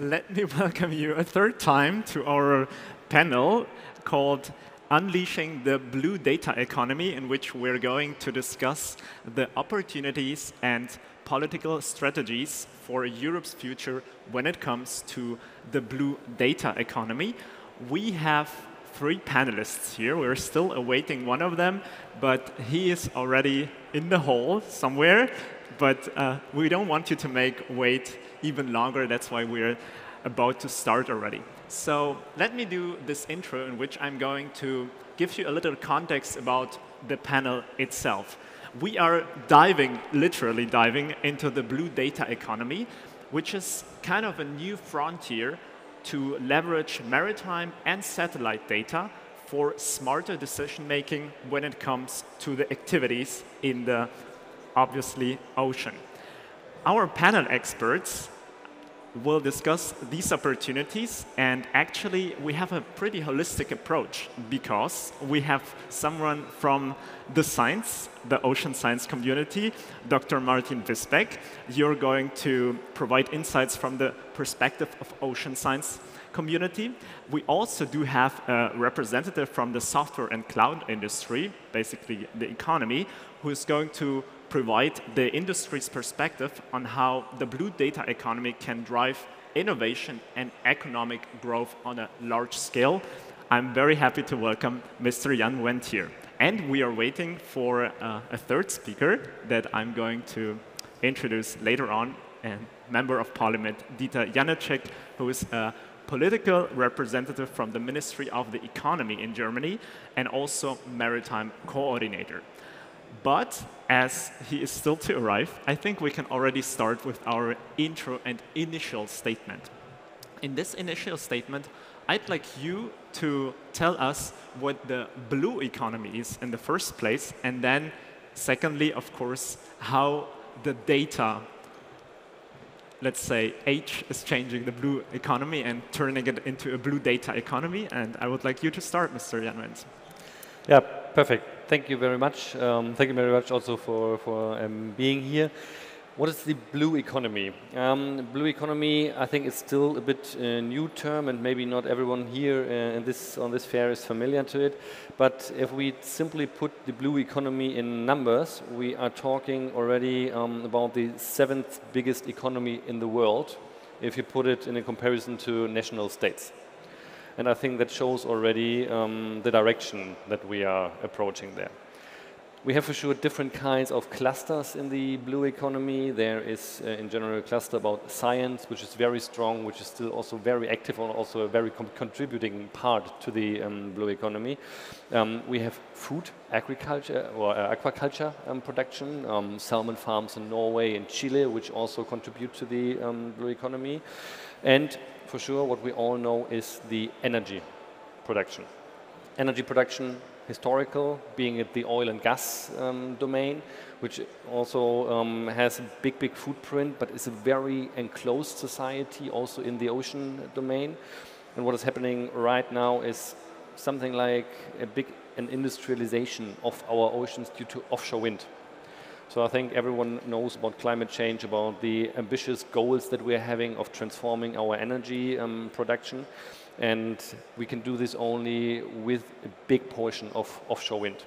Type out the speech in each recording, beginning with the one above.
let me welcome you a third time to our panel called Unleashing the Blue Data Economy, in which we're going to discuss the opportunities and political strategies for Europe's future when it comes to the blue data economy. We have three panelists here. We're still awaiting one of them, but he is already in the hall somewhere. But uh, we don't want you to make wait even longer. That's why we're about to start already. So let me do this intro in which I'm going to give you a little context about the panel itself. We are diving, literally diving, into the blue data economy, which is kind of a new frontier to leverage maritime and satellite data for smarter decision making when it comes to the activities in the obviously ocean. Our panel experts will discuss these opportunities and actually we have a pretty holistic approach because we have someone from the science, the ocean science community, Dr. Martin Visbeck. You're going to provide insights from the perspective of ocean science community. We also do have a representative from the software and cloud industry, basically the economy, who is going to provide the industry's perspective on how the blue data economy can drive innovation and economic growth on a large scale. I'm very happy to welcome Mr. Jann Wendt here. And we are waiting for uh, a third speaker that I'm going to introduce later on, a member of parliament, Dieter Janecek, who is a political representative from the Ministry of the Economy in Germany and also maritime coordinator. But as he is still to arrive, I think we can already start with our intro and initial statement. In this initial statement, I'd like you to tell us what the blue economy is in the first place, and then, secondly, of course, how the data, let's say, age is changing the blue economy and turning it into a blue data economy. And I would like you to start, Mr. Jann Wendt. Yeah, perfect. Thank you very much. Um, thank you very much also for, for um, being here. What is the blue economy? Um, blue economy, I think, is still a bit uh, new term, and maybe not everyone here uh, this, on this fair is familiar to it. But if we simply put the blue economy in numbers, we are talking already um, about the seventh biggest economy in the world, if you put it in a comparison to national states. And I think that shows already um, the direction that we are approaching there. We have for sure different kinds of clusters in the blue economy. There is, uh, in general, a cluster about science, which is very strong, which is still also very active and also a very contributing part to the um, blue economy. Um, we have food, agriculture, or uh, aquaculture um, production, um, salmon farms in Norway and Chile, which also contribute to the um, blue economy. And for sure, what we all know is the energy production. Energy production, historical, being it the oil and gas um, domain, which also um, has a big, big footprint, but is a very enclosed society also in the ocean domain. And what is happening right now is something like a big an industrialization of our oceans due to offshore wind. So I think everyone knows about climate change, about the ambitious goals that we're having of transforming our energy um, production. And we can do this only with a big portion of offshore wind.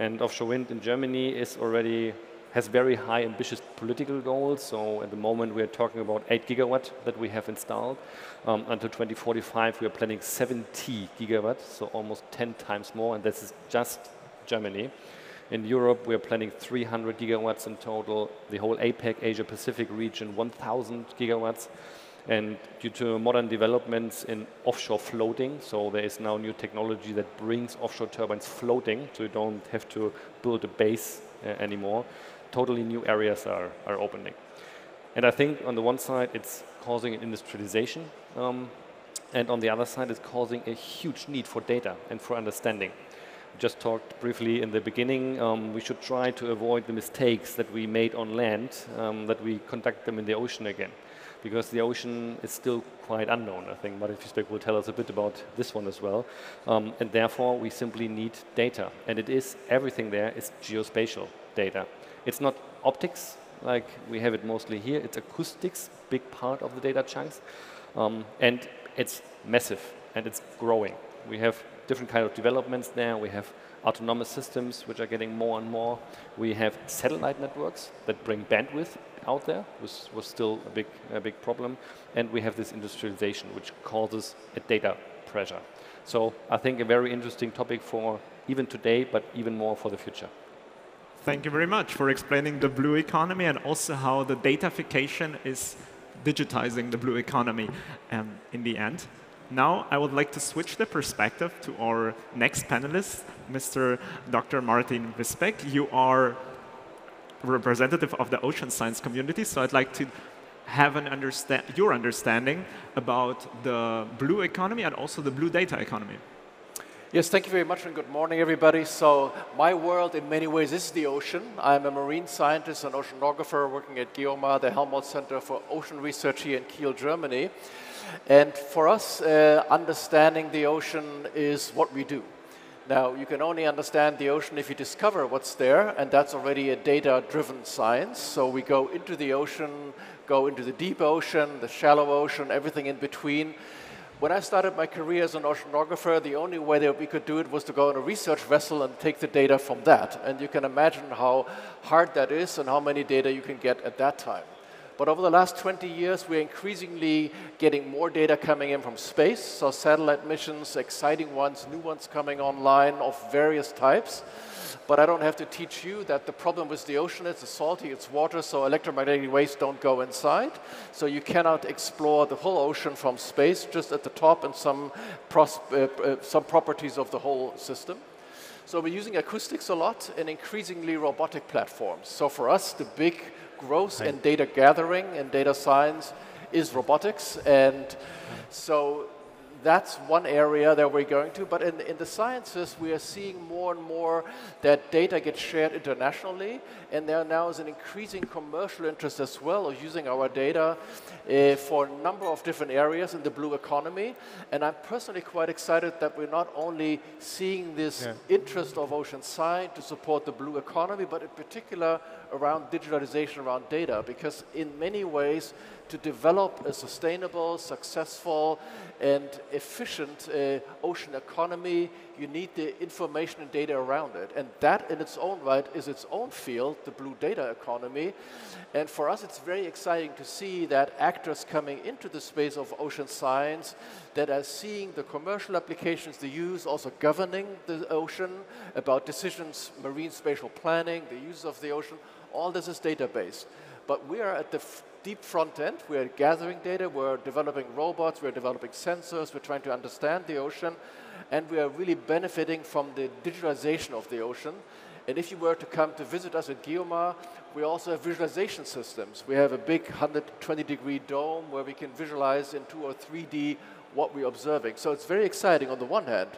And offshore wind in Germany is already has very high ambitious political goals. So at the moment we're talking about 8 gigawatt that we have installed. Um, until 2045 we are planning 70 gigawatt, so almost 10 times more, and this is just Germany. In Europe, we're planning 300 gigawatts in total. The whole APEC, Asia Pacific region, 1,000 gigawatts. And due to modern developments in offshore floating, so there is now new technology that brings offshore turbines floating, so you don't have to build a base uh, anymore. Totally new areas are, are opening. And I think on the one side, it's causing an industrialization, um, and on the other side, it's causing a huge need for data and for understanding just talked briefly in the beginning, um, we should try to avoid the mistakes that we made on land, um, that we conduct them in the ocean again. Because the ocean is still quite unknown. I think Martin Visbeck will tell us a bit about this one as well. Um, and therefore, we simply need data. And it is, everything there is geospatial data. It's not optics, like we have it mostly here. It's acoustics, big part of the data chunks. Um, and it's massive and it's growing. We have different kind of developments there. We have autonomous systems, which are getting more and more. We have satellite networks that bring bandwidth out there, which was still a big, a big problem. And we have this industrialization, which causes a data pressure. So I think a very interesting topic for even today, but even more for the future. Thank you very much for explaining the blue economy and also how the datafication is digitizing the blue economy um, in the end. Now, I would like to switch the perspective to our next panelist, Mr. Dr. Martin Visbeck. You are representative of the ocean science community, so I'd like to have an understand your understanding about the blue economy and also the blue data economy. Yes, thank you very much and good morning, everybody. So, my world in many ways is the ocean. I'm a marine scientist and oceanographer working at GEOMAR, the Helmholtz Center for Ocean Research here in Kiel, Germany. And for us, uh, understanding the ocean is what we do. Now, you can only understand the ocean if you discover what's there, and that's already a data driven science. So, we go into the ocean, go into the deep ocean, the shallow ocean, everything in between. When I started my career as an oceanographer, the only way that we could do it was to go on a research vessel and take the data from that. And you can imagine how hard that is and how many data you can get at that time. But over the last 20 years, we're increasingly getting more data coming in from space. So satellite missions, exciting ones, new ones coming online of various types. But I don't have to teach you that the problem with the ocean is it's salty, it's water, so electromagnetic waves don't go inside. So you cannot explore the whole ocean from space, just at the top and some, uh, uh, some properties of the whole system. So we're using acoustics a lot and increasingly robotic platforms. So for us, the big growth in data gathering and data science is robotics. And so that's one area that we're going to. But in, in the sciences, we are seeing more and more that data gets shared internationally. And there now is an increasing commercial interest as well of using our data uh, for a number of different areas in the blue economy. And I'm personally quite excited that we're not only seeing this yeah. interest of Ocean Science to support the blue economy, but in particular around digitalization around data. Because in many ways, to develop a sustainable, successful, and efficient uh, ocean economy, you need the information and data around it. And that in its own right is its own field, the blue data economy. And for us, it's very exciting to see that actors coming into the space of ocean science that are seeing the commercial applications the use, also governing the ocean, about decisions, marine spatial planning, the use of the ocean, all this is data-based. But we are at the deep front end. We're gathering data, we're developing robots, we're developing sensors, we're trying to understand the ocean, and we are really benefiting from the digitalization of the ocean. And if you were to come to visit us at GEOMAR, we also have visualization systems. We have a big 120 degree dome where we can visualize in 2 or 3D what we're observing. So it's very exciting on the one hand,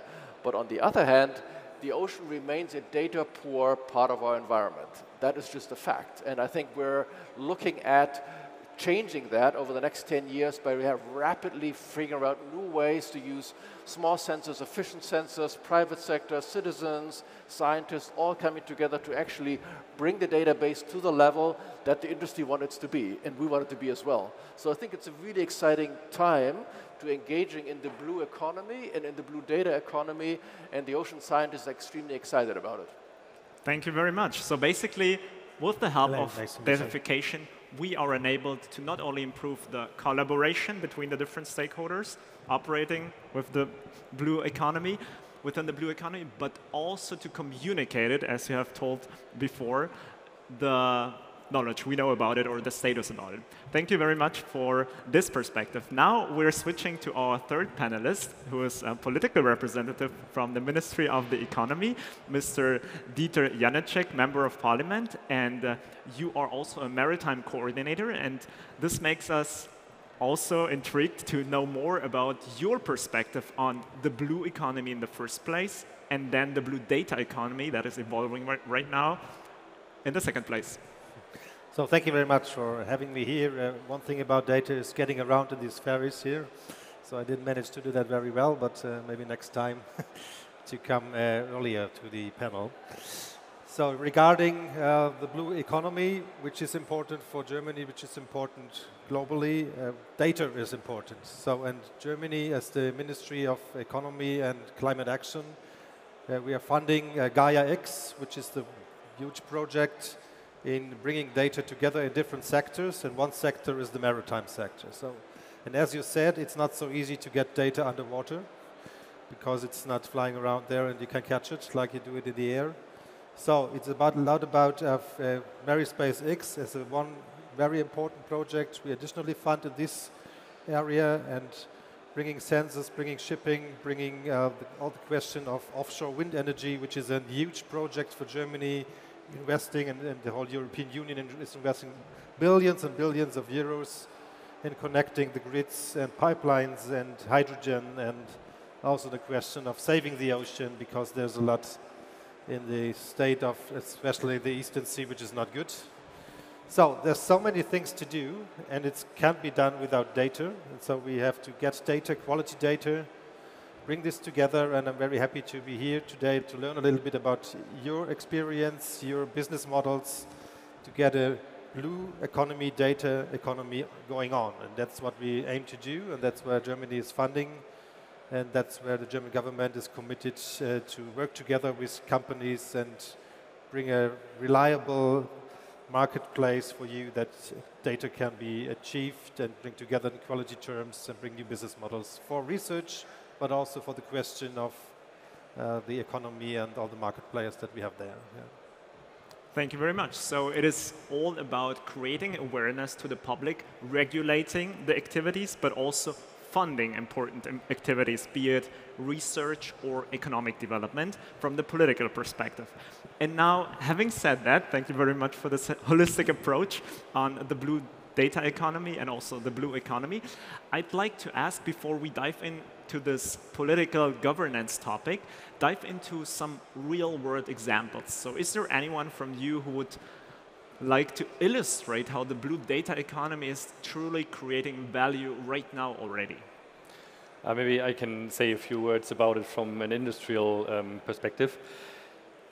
but on the other hand, the ocean remains a data poor part of our environment. That is just a fact. And I think we're looking at changing that over the next 10 years by rapidly figuring out new ways to use small sensors, efficient sensors, private sector, citizens, scientists, all coming together to actually bring the database to the level that the industry wants it to be, and we want it to be as well. So I think it's a really exciting time to engaging in the blue economy and in the blue data economy, and the ocean scientists are extremely excited about it. Thank you very much. So basically, with the help of nice we are enabled to not only improve the collaboration between the different stakeholders operating with the blue economy, within the blue economy, but also to communicate it, as you have told before, the knowledge we know about it or the status about it. Thank you very much for this perspective. Now we're switching to our third panelist, who is a political representative from the Ministry of the Economy, Mr. Dieter Janecek, Member of Parliament, and uh, you are also a maritime coordinator, and this makes us also intrigued to know more about your perspective on the blue economy in the first place, and then the blue data economy that is evolving right, right now in the second place. So thank you very much for having me here. Uh, one thing about data is getting around in these ferries here. So I didn't manage to do that very well, but uh, maybe next time to come uh, earlier to the panel. So regarding uh, the blue economy, which is important for Germany, which is important globally, uh, data is important. So and Germany, as the Ministry of Economy and Climate Action, we are funding Gaia X, which is the huge project in bringing data together in different sectors, and one sector is the maritime sector. So, and as you said, it's not so easy to get data underwater because it's not flying around there and you can catch it like you do it in the air. So it's about a lot about uh, uh, Marispace X as a one very important project. We additionally funded this area and bringing sensors, bringing shipping, bringing uh, the, all the question of offshore wind energy, which is a huge project for Germany, investing and, and the whole European Union is investing billions and billions of euros in connecting the grids and pipelines and hydrogen and also the question of saving the ocean because there's a lot in the state of especially the Eastern Sea, which is not good. So there's so many things to do, and it can't be done without data. And so we have to get data, quality data, bring this together, and I'm very happy to be here today to learn a little bit about your experience, your business models, to get a blue economy, data economy going on. And that's what we aim to do, and that's where Germany is funding and that's where the German government is committed uh, to work together with companies and bring a reliable marketplace for you that data can be achieved and bring together in quality terms and bring new business models for research, but also for the question of uh, the economy and all the market players that we have there. Yeah. Thank you very much. So it is all about creating awareness to the public, regulating the activities, but also funding important activities, be it research or economic development from the political perspective. And now, having said that, thank you very much for this holistic approach on the blue data economy and also the blue economy. I'd like to ask before we dive into this political governance topic, dive into some real world examples. So is there anyone from you who would like to illustrate how the blue data economy is truly creating value right now already. Uh, maybe I can say a few words about it from an industrial um, perspective.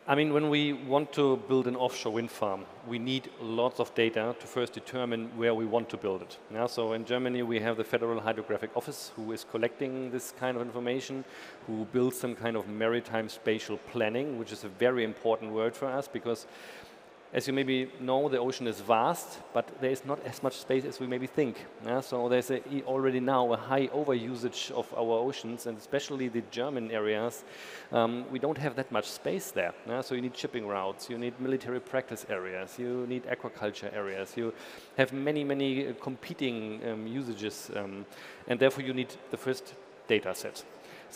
I mean, when we want to build an offshore wind farm, we need lots of data to first determine where we want to build it. Yeah, so in Germany, we have the Federal Hydrographic Office who is collecting this kind of information, who builds some kind of maritime spatial planning, which is a very important word for us because as you maybe know, the ocean is vast, but there is not as much space as we maybe think. Yeah? So there's a, already now a high overusage of our oceans, and especially the German areas. Um, we don't have that much space there. Yeah? So you need shipping routes, you need military practice areas, you need aquaculture areas, you have many, many uh, competing um, usages, um, and therefore you need the first data set.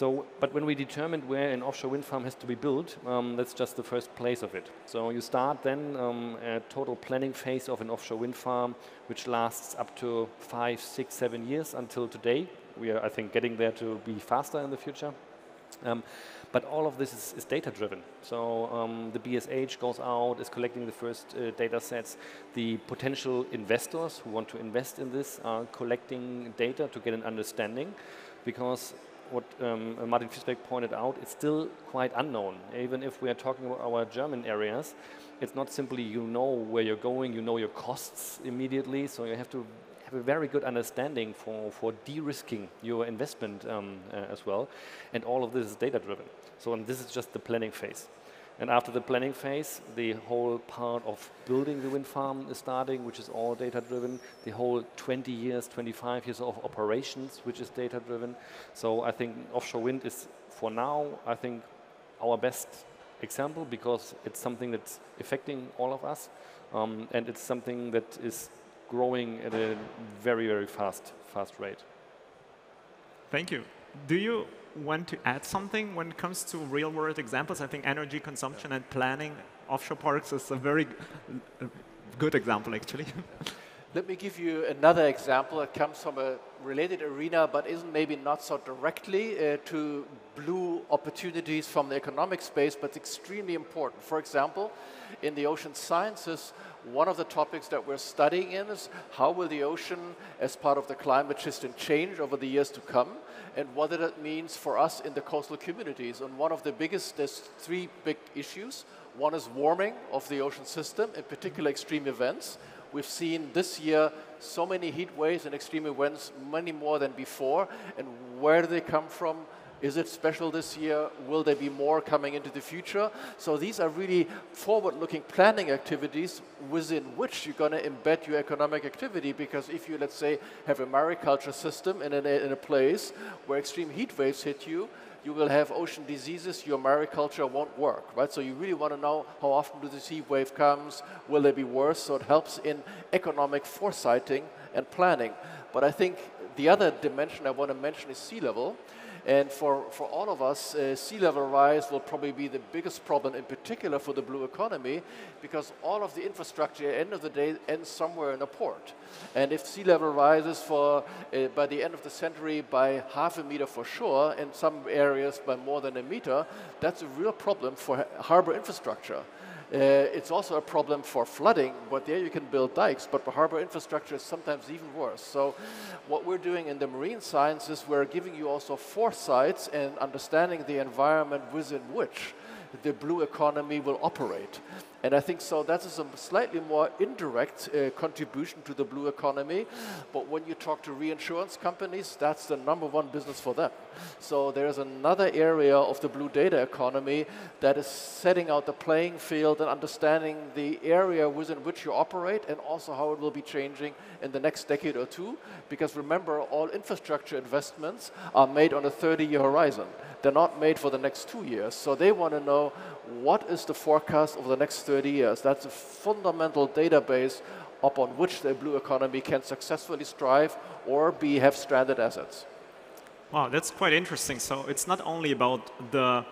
So, but when we determined where an offshore wind farm has to be built, um, that's just the first place of it. So you start then um, a total planning phase of an offshore wind farm, which lasts up to five, six, seven years until today. We are, I think, getting there to be faster in the future. Um, but all of this is, is data driven. So um, the BSH goes out, is collecting the first uh, data sets. The potential investors who want to invest in this are collecting data to get an understanding because what um, Martin Visbeck pointed out, it's still quite unknown. Even if we are talking about our German areas, it's not simply you know where you're going, you know your costs immediately, so you have to have a very good understanding for, for de-risking your investment um, uh, as well. And all of this is data-driven. So this is just the planning phase. And after the planning phase, the whole part of building the wind farm is starting, which is all data driven. The whole 20 years, 25 years of operations, which is data driven. So I think offshore wind is, for now, I think our best example because it's something that's affecting all of us. Um, and it's something that is growing at a very, very fast, fast rate. Thank you. Do you want to add something when it comes to real world examples? I think energy consumption and planning offshore parks is a very good example, actually. Let me give you another example that comes from a related arena, but isn't maybe not so directly uh, to blue opportunities from the economic space, but extremely important. For example, in the ocean sciences, one of the topics that we're studying in is how will the ocean, as part of the climate system, change over the years to come, and what that means for us in the coastal communities. And one of the biggest, there's three big issues. One is warming of the ocean system, in particular extreme events. We've seen this year so many heat waves and extreme events, many more than before. And where do they come from? Is it special this year? Will there be more coming into the future? So these are really forward-looking planning activities within which you're going to embed your economic activity because if you, let's say, have a mariculture system in a, in a place where extreme heat waves hit you, you will have ocean diseases, your mariculture won't work, right? So you really want to know how often do this heat wave comes, will they be worse? So it helps in economic foresighting and planning. But I think the other dimension I want to mention is sea level. And for, for all of us, uh, sea level rise will probably be the biggest problem, in particular for the blue economy, because all of the infrastructure at the end of the day ends somewhere in a port. And if sea level rises for, uh, by the end of the century by half a meter for sure, in some areas by more than a meter, that's a real problem for harbor infrastructure. Uh, it's also a problem for flooding, but there you can build dikes, but the harbor infrastructure is sometimes even worse. So what we're doing in the marine sciences, we're giving you also foresights and understanding the environment within which the blue economy will operate. And I think so that is a slightly more indirect uh, contribution to the blue economy. But when you talk to reinsurance companies, that's the number one business for them. So there's another area of the blue data economy that is setting out the playing field and understanding the area within which you operate and also how it will be changing in the next decade or two. Because remember, all infrastructure investments are made on a 30-year horizon. They're not made for the next two years. So they want to know what is the forecast over the next 30 years. That's a fundamental database upon which the blue economy can successfully strive or be have stranded assets. Wow, that's quite interesting. So it's not only about the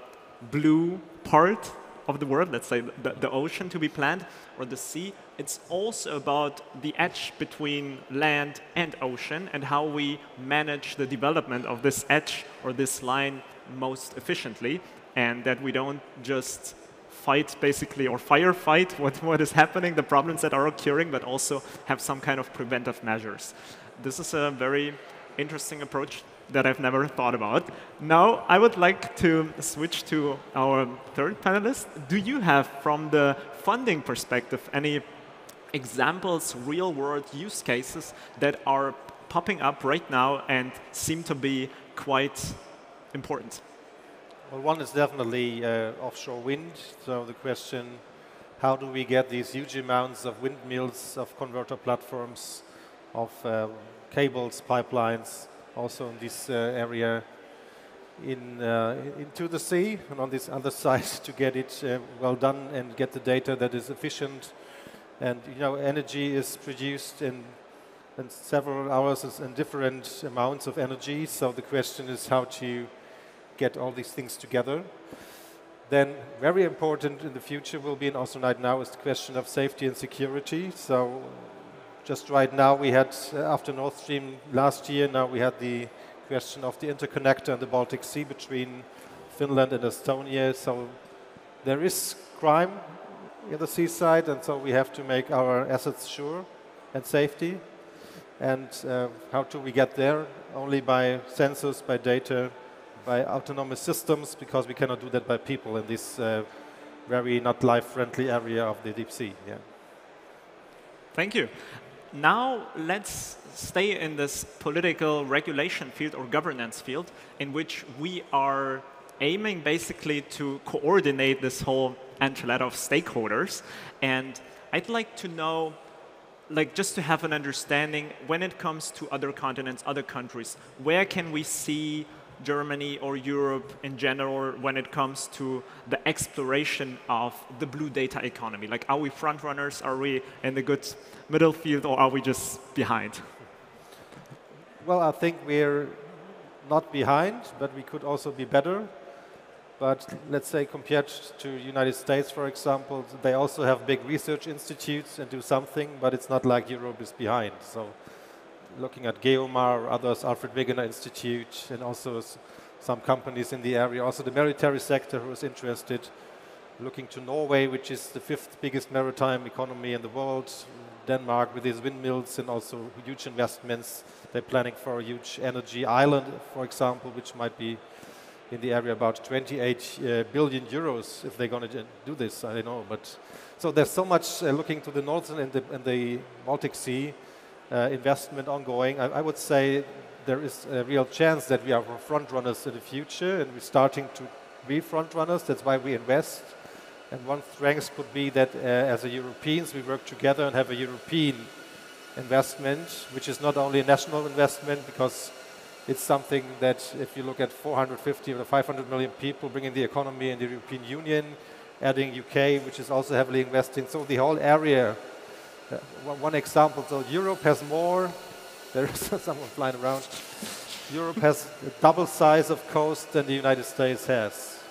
blue part of the world, let's say the, the ocean to be planned or the sea, it's also about the edge between land and ocean and how we manage the development of this edge or this line most efficiently and that we don't just fight basically or firefight what, what is happening, the problems that are occurring, but also have some kind of preventive measures. This is a very interesting approach that I've never thought about. Now, I would like to switch to our third panelist. Do you have, from the funding perspective, any examples, real world use cases that are popping up right now and seem to be quite important? Well, one is definitely uh, offshore wind. So the question, how do we get these huge amounts of windmills, of converter platforms, of uh, cables, pipelines, also in this uh, area, in, uh, into the sea, and on this other side to get it uh, well done and get the data that is efficient. And you know, energy is produced in, in several hours and different amounts of energy. So the question is how to get all these things together. Then very important in the future will be, and also right now, is the question of safety and security. So just right now we had, uh, after Nord Stream last year, now we had the question of the interconnector in the Baltic Sea between Finland and Estonia. So there is crime in the seaside, and so we have to make our assets sure and safety. And uh, how do we get there? Only by sensors, by data, by autonomous systems because we cannot do that by people in this uh, very not life-friendly area of the deep sea. Yeah. Thank you. Now let's stay in this political regulation field or governance field in which we are aiming basically to coordinate this whole enchilada of stakeholders. And I'd like to know, like just to have an understanding when it comes to other continents, other countries, where can we see Germany or Europe in general when it comes to the exploration of the blue data economy? Like, are we front runners? Are we in the good middle field, or are we just behind? Well, I think we're not behind, but we could also be better. But let's say compared to United States, for example, they also have big research institutes and do something, but it's not like Europe is behind. So looking at Geomar others, Alfred Wegener Institute, and also some companies in the area. Also the maritime sector who is interested, looking to Norway, which is the fifth biggest maritime economy in the world, Denmark with these windmills and also huge investments. They're planning for a huge energy island, for example, which might be in the area about 28 uh, billion euros if they're going to do this. I don't know, but so there's so much uh, looking to the northern and the, and the Baltic Sea investment ongoing. I, I, would say there is a real chance that we are front runners in the future, and we're starting to be front runners. That's why we invest. And one strength could be that uh, as Europeans, we work together and have a European investment, which is not only a national investment because it's something that if you look at 450 or 500 million people bringing the economy in the European Union, adding UK, which is also heavily investing, so the whole area. One example, so Europe has more, there is someone flying around, Europe has a double size of coast than the United States has.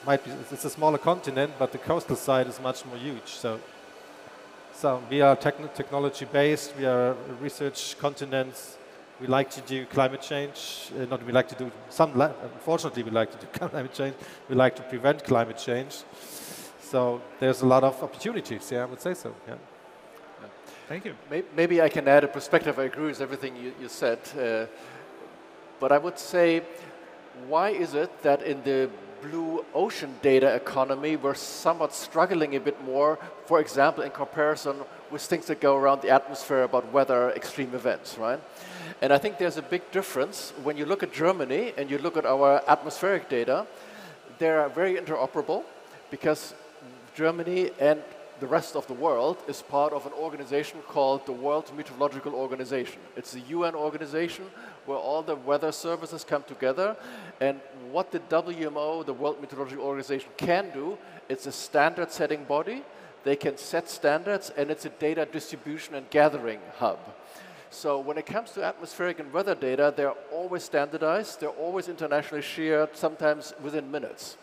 It might be, it's a smaller continent, but the coastal side is much more huge. So, so we are technology based, we are research continents, we like to do climate change. Uh, not we like to do some. unfortunately, we like to do climate change. We like to prevent climate change. So there's a lot of opportunities. Yeah, I would say so. Yeah. Thank you. Maybe I can add a perspective. I agree with everything you, you said. Uh, but I would say, why is it that in the blue ocean data economy, we're somewhat struggling a bit more, for example, in comparison with things that go around the atmosphere about weather extreme events, right? And I think there's a big difference when you look at Germany and you look at our atmospheric data, they're very interoperable because Germany and the rest of the world is part of an organization called the World Meteorological Organization. It's a UN organization where all the weather services come together. And what the WMO, the World Meteorological Organization, can do, it's a standard setting body. They can set standards, and it's a data distribution and gathering hub. So when it comes to atmospheric and weather data, they're always standardized, they're always internationally shared, sometimes within minutes.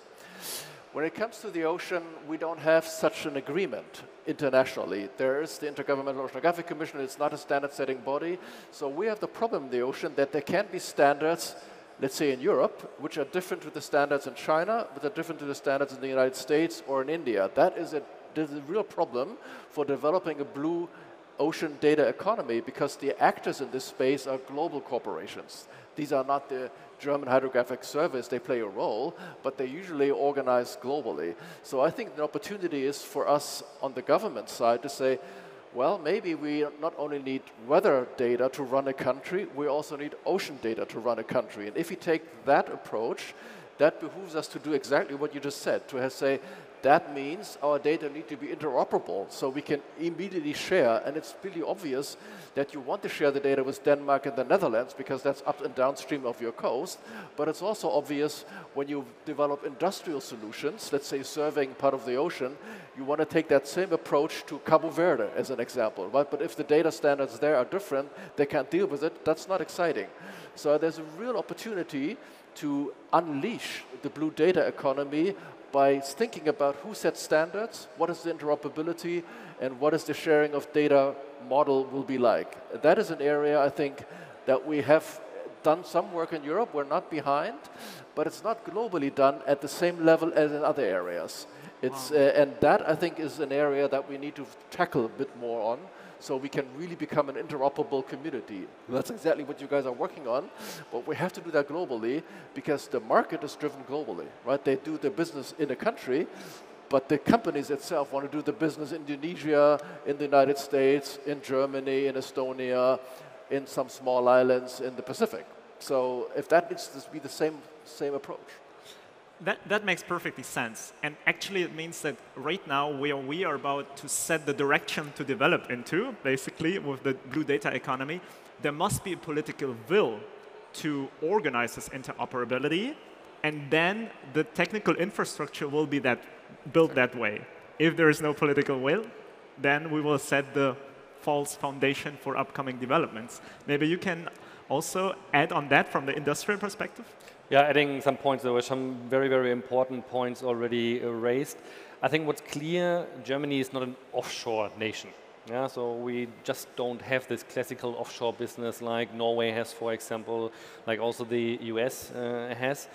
When it comes to the ocean, we don't have such an agreement internationally. There is the Intergovernmental Oceanographic Commission, it's not a standard setting body. So we have the problem in the ocean that there can be standards, let's say in Europe, which are different to the standards in China, but are different to the standards in the United States or in India. That is a, is a real problem for developing a blue ocean data economy because the actors in this space are global corporations. These are not the German Hydrographic Service, they play a role, but they usually organize globally. So I think the opportunity is for us on the government side to say, well, maybe we not only need weather data to run a country, we also need ocean data to run a country. And if we take that approach, that behooves us to do exactly what you just said, to say, that means our data need to be interoperable so we can immediately share. And it's pretty obvious that you want to share the data with Denmark and the Netherlands because that's up and downstream of your coast. But it's also obvious when you develop industrial solutions, let's say serving part of the ocean, you want to take that same approach to Cabo Verde as an example. Right? But if the data standards there are different, they can't deal with it, that's not exciting. So there's a real opportunity to unleash the blue data economy by thinking about who sets standards, what is the interoperability, and what is the sharing of data model will be like. That is an area I think that we have done some work in Europe, we're not behind, but it's not globally done at the same level as in other areas. It's, wow. uh, and that I think is an area that we need to tackle a bit more on so we can really become an interoperable community. That's exactly what you guys are working on, but we have to do that globally because the market is driven globally, right? They do the business in a country, but the companies itself want to do the business in Indonesia, in the United States, in Germany, in Estonia, in some small islands in the Pacific. So if that needs to be the same, same approach that, that makes perfectly sense. And actually, it means that right now, we are, we are about to set the direction to develop into, basically, with the blue data economy. There must be a political will to organize this interoperability, and then the technical infrastructure will be that, built that way. If there is no political will, then we will set the false foundation for upcoming developments. Maybe you can also add on that from the industrial perspective? Yeah, adding some points, there were some very, very important points already raised. I think what's clear, Germany is not an offshore nation. Yeah, so we just don't have this classical offshore business like Norway has, for example, like also the US uh, has.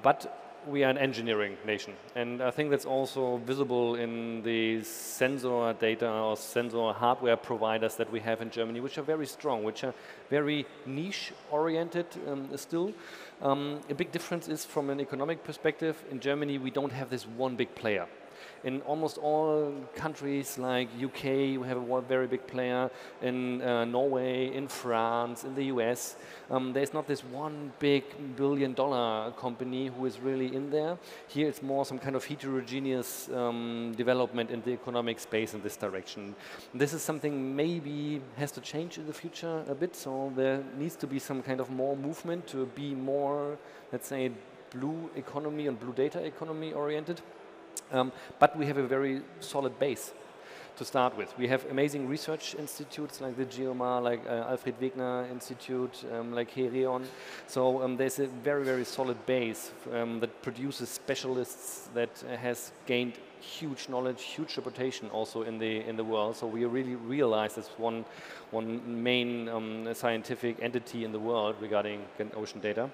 But we are an engineering nation. And I think that's also visible in the sensor data or sensor hardware providers that we have in Germany, which are very strong, which are very niche oriented um, still. Um, a big difference is from an economic perspective. In Germany, we don't have this one big player in almost all countries like UK, we have a very big player, in uh, Norway, in France, in the US. Um, there's not this one big billion dollar company who is really in there. Here it's more some kind of heterogeneous um, development in the economic space in this direction. This is something maybe has to change in the future a bit, so there needs to be some kind of more movement to be more, let's say, blue economy and blue data economy oriented. Um, but we have a very solid base to start with. We have amazing research institutes like the GeoMar, like uh, Alfred Wegener Institute, um, like Hereon. So um, there's a very, very solid base um, that produces specialists that has gained huge knowledge, huge reputation also in the in the world. So we really realize as one one main um, scientific entity in the world regarding ocean data.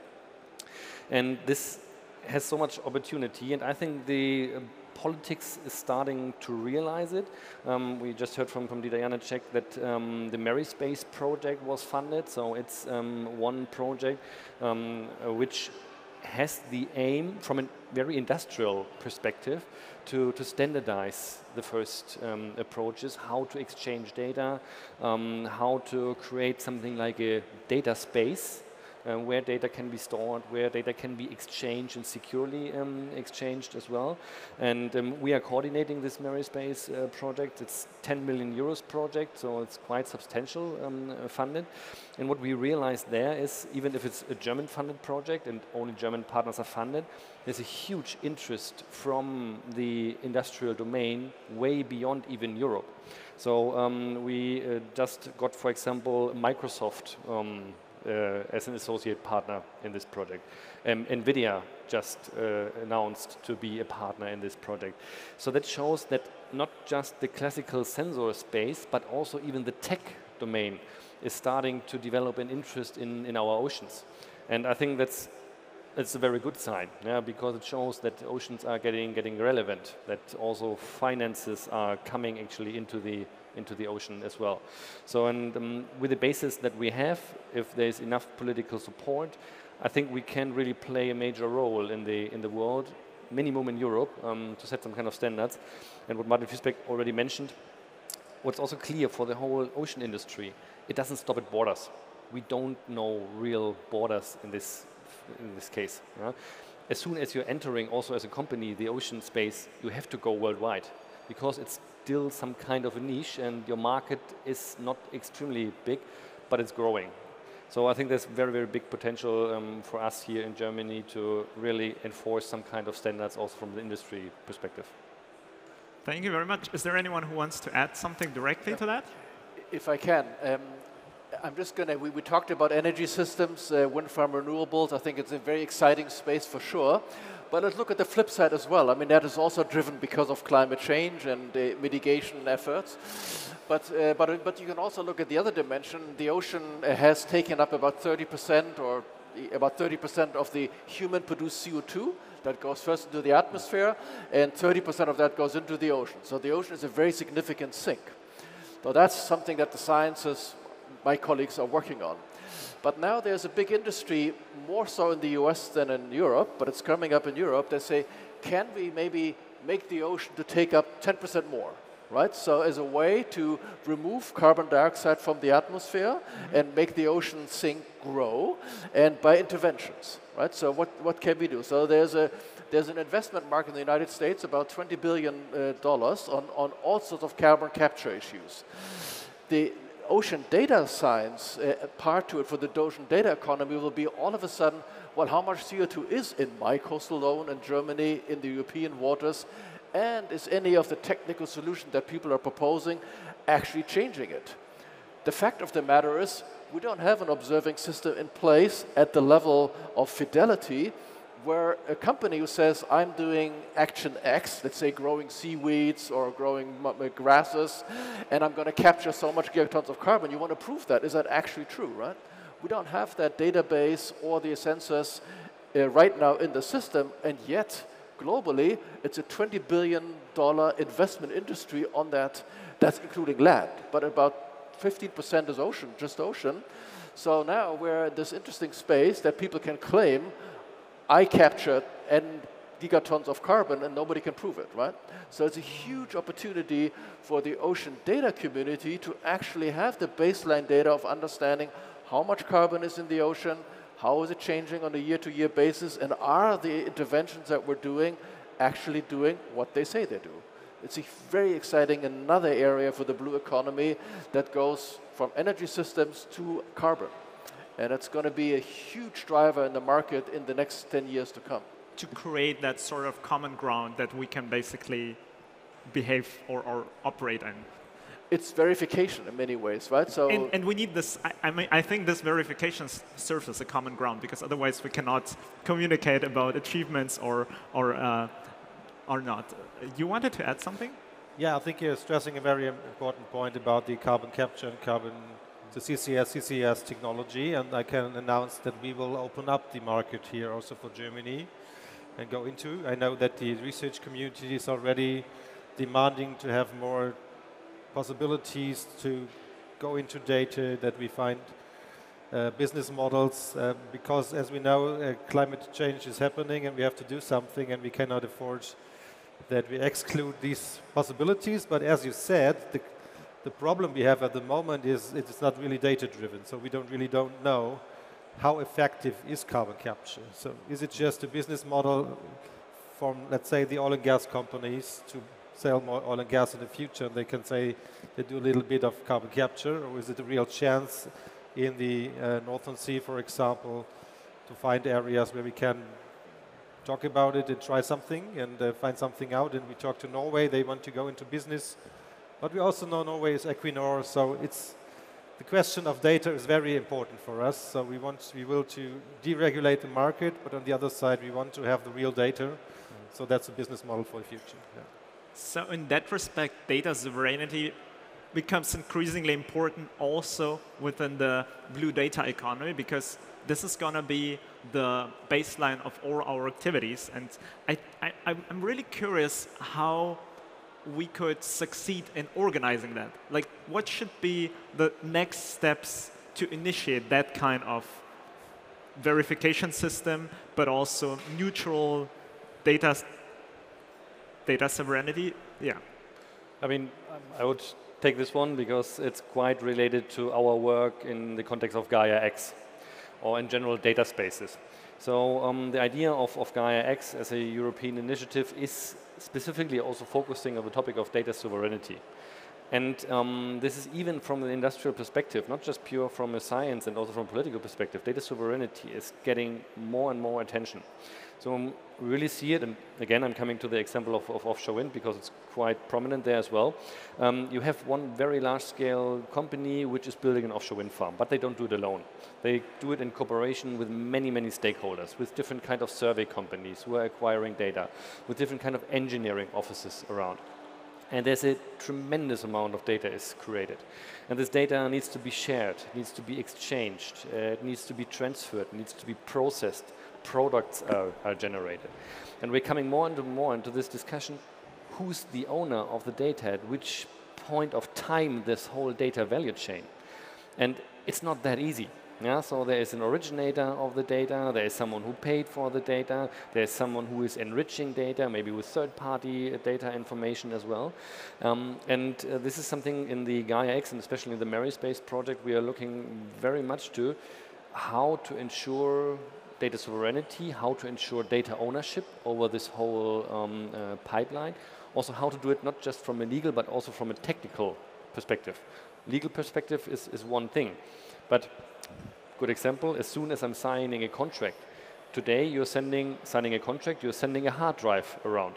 And this has so much opportunity, and I think the uh, politics is starting to realize it. Um, we just heard from, from Dieter Janecek that um, the Marispace project was funded, so it's um, one project um, uh, which has the aim from a very industrial perspective to, to standardize the first um, approaches, how to exchange data, um, how to create something like a data space um, where data can be stored, where data can be exchanged and securely um, exchanged as well. And um, we are coordinating this Marispace uh, project. It's 10 million euros project, so it's quite substantial um, uh, funded. And what we realized there is, even if it's a German funded project and only German partners are funded, there's a huge interest from the industrial domain way beyond even Europe. So um, we uh, just got, for example, Microsoft um, as an associate partner in this project. Um, NVIDIA just uh, announced to be a partner in this project. So that shows that not just the classical sensor space, but also even the tech domain is starting to develop an interest in, in our oceans. And I think that's it's a very good sign, yeah, because it shows that oceans are getting getting relevant, that also finances are coming actually into the into the ocean as well. So, and um, with the basis that we have, if there's enough political support, I think we can really play a major role in the in the world, minimum in Europe, um, to set some kind of standards. And what Martin Visbeck already mentioned, what's also clear for the whole ocean industry, it doesn't stop at borders. We don't know real borders in this in this case. Yeah? As soon as you're entering also as a company the ocean space, you have to go worldwide because it's still some kind of a niche and your market is not extremely big, but it's growing. So I think there's very, very big potential um, for us here in Germany to really enforce some kind of standards also from the industry perspective. Thank you very much. Is there anyone who wants to add something directly yeah. to that? If I can. Um, I'm just going to, we, we, talked about energy systems, uh, wind farm renewables. I think it's a very exciting space for sure. But let's look at the flip side as well. I mean, that is also driven because of climate change and uh, mitigation efforts. But, uh, but, but you can also look at the other dimension. The ocean uh, has taken up about 30% or about 30% of the human-produced CO2 that goes first into the atmosphere, and 30% of that goes into the ocean. So the ocean is a very significant sink. So that's something that the scientists, my colleagues, are working on. But now there's a big industry, more so in the US than in Europe, but it's coming up in Europe. They say, can we maybe make the ocean to take up 10% more? Right? So as a way to remove carbon dioxide from the atmosphere mm -hmm. and make the ocean sink grow and by interventions. Right? So what, what can we do? So there's a there's an investment market in the United States, about 20 billion uh, dollars on, on all sorts of carbon capture issues. The, ocean data science uh, part to it for the ocean data economy will be all of a sudden, well, how much CO2 is in my coastal zone in Germany, in the European waters, and is any of the technical solution that people are proposing actually changing it? The fact of the matter is, we don't have an observing system in place at the level of fidelity where a company who says, I'm doing action X, let's say growing seaweeds or growing grasses, and I'm going to capture so much gigatons of carbon, you want to prove that. Is that actually true, right? We don't have that database or the sensors uh, right now in the system, and yet globally, it's a $20 billion investment industry on that. That's including land, but about 15% is ocean, just ocean. So now we're in this interesting space that people can claim, I captured and gigatons of carbon and nobody can prove it, right? So it's a huge opportunity for the ocean data community to actually have the baseline data of understanding how much carbon is in the ocean, how is it changing on a year-to-year -year basis, and are the interventions that we're doing actually doing what they say they do? It's a very exciting another area for the blue economy that goes from energy systems to carbon. And it's going to be a huge driver in the market in the next 10 years to come. To create that sort of common ground that we can basically behave or, or operate in it's verification in many ways, right? So and, and we need this. I, I, mean, I think this verification serves as a common ground because otherwise we cannot communicate about achievements or or uh, or not. You wanted to add something? Yeah, I think you're stressing a very important point about the carbon capture and carbon, the CCS, CCS technology, and I can announce that we will open up the market here also for Germany and go into. I know that the research community is already demanding to have more possibilities to go into data that we find uh, business models uh, because as we know uh, climate change is happening and we have to do something and we cannot afford that we exclude these possibilities but as you said the, the problem we have at the moment is it's not really data driven so we don't really don't know how effective is carbon capture so is it just a business model from let's say the oil and gas companies to sell more oil and gas in the future and they can say they do a little bit of carbon capture or is it a real chance in the uh, Northern Sea, for example, to find areas where we can talk about it and try something and uh, find something out. And we talk to Norway, they want to go into business. But we also know Norway is Equinor, so it's the question of data is very important for us. So we want, we will to deregulate the market, but on the other side, we want to have the real data. Mm. So that's a business model for the future. Yeah. So in that respect, data sovereignty becomes increasingly important also within the blue data economy because this is going to be the baseline of all our activities. And I, I, I'm really curious how we could succeed in organizing that. Like, what should be the next steps to initiate that kind of verification system, but also neutral data data sovereignty? Yeah. I mean, I would take this one because it's quite related to our work in the context of Gaia X or in general data spaces. So um, the idea of, of Gaia X as a European initiative is specifically also focusing on the topic of data sovereignty. And um, this is even from an industrial perspective, not just pure from a science and also from a political perspective. Data sovereignty is getting more and more attention. So we really see it, and again, I'm coming to the example of, of offshore wind because it's quite prominent there as well. Um, you have one very large-scale company which is building an offshore wind farm, but they don't do it alone. They do it in cooperation with many, many stakeholders, with different kind of survey companies who are acquiring data, with different kind of engineering offices around. And there's a tremendous amount of data is created. And this data needs to be shared, needs to be exchanged, uh, it needs to be transferred, needs to be processed, products are, are generated. And we're coming more and more into this discussion, who's the owner of the data at which point of time this whole data value chain. And it's not that easy. Yeah, so there is an originator of the data, there is someone who paid for the data, there is someone who is enriching data, maybe with third-party data information as well. Um, and uh, this is something in the Gaia X and especially in the Marispace project we are looking very much to, how to ensure data sovereignty, how to ensure data ownership over this whole um, uh, pipeline. Also how to do it not just from a legal but also from a technical perspective. Legal perspective is, is one thing. But good example, as soon as I'm signing a contract, today you're sending, signing a contract, you're sending a hard drive around.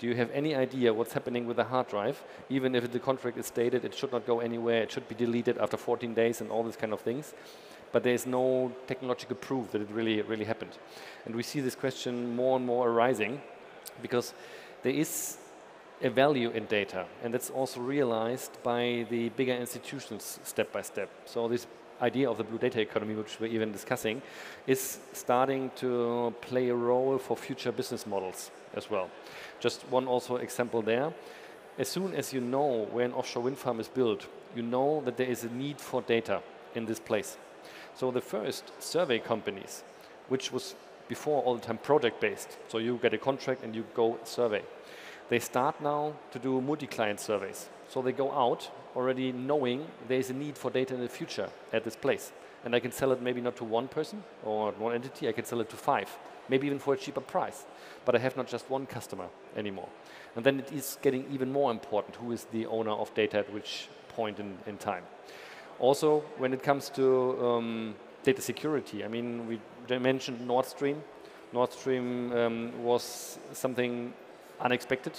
Do you have any idea what's happening with the hard drive? Even if the contract is stated it should not go anywhere, it should be deleted after 14 days and all these kind of things but there is no technological proof that it really, really happened. And we see this question more and more arising because there is a value in data, and that's also realized by the bigger institutions step by step. So this idea of the blue data economy, which we're even discussing, is starting to play a role for future business models as well. Just one also example there. As soon as you know where an offshore wind farm is built, you know that there is a need for data in this place. So the first survey companies, which was before all the time project based, so you get a contract and you go survey. They start now to do multi-client surveys. So they go out already knowing there is a need for data in the future at this place. And I can sell it maybe not to one person or one entity, I can sell it to five, maybe even for a cheaper price. But I have not just one customer anymore. And then it is getting even more important who is the owner of data at which point in, in time. Also, when it comes to um, data security, I mean, we mentioned Nord Stream. Nord Stream um, was something unexpected,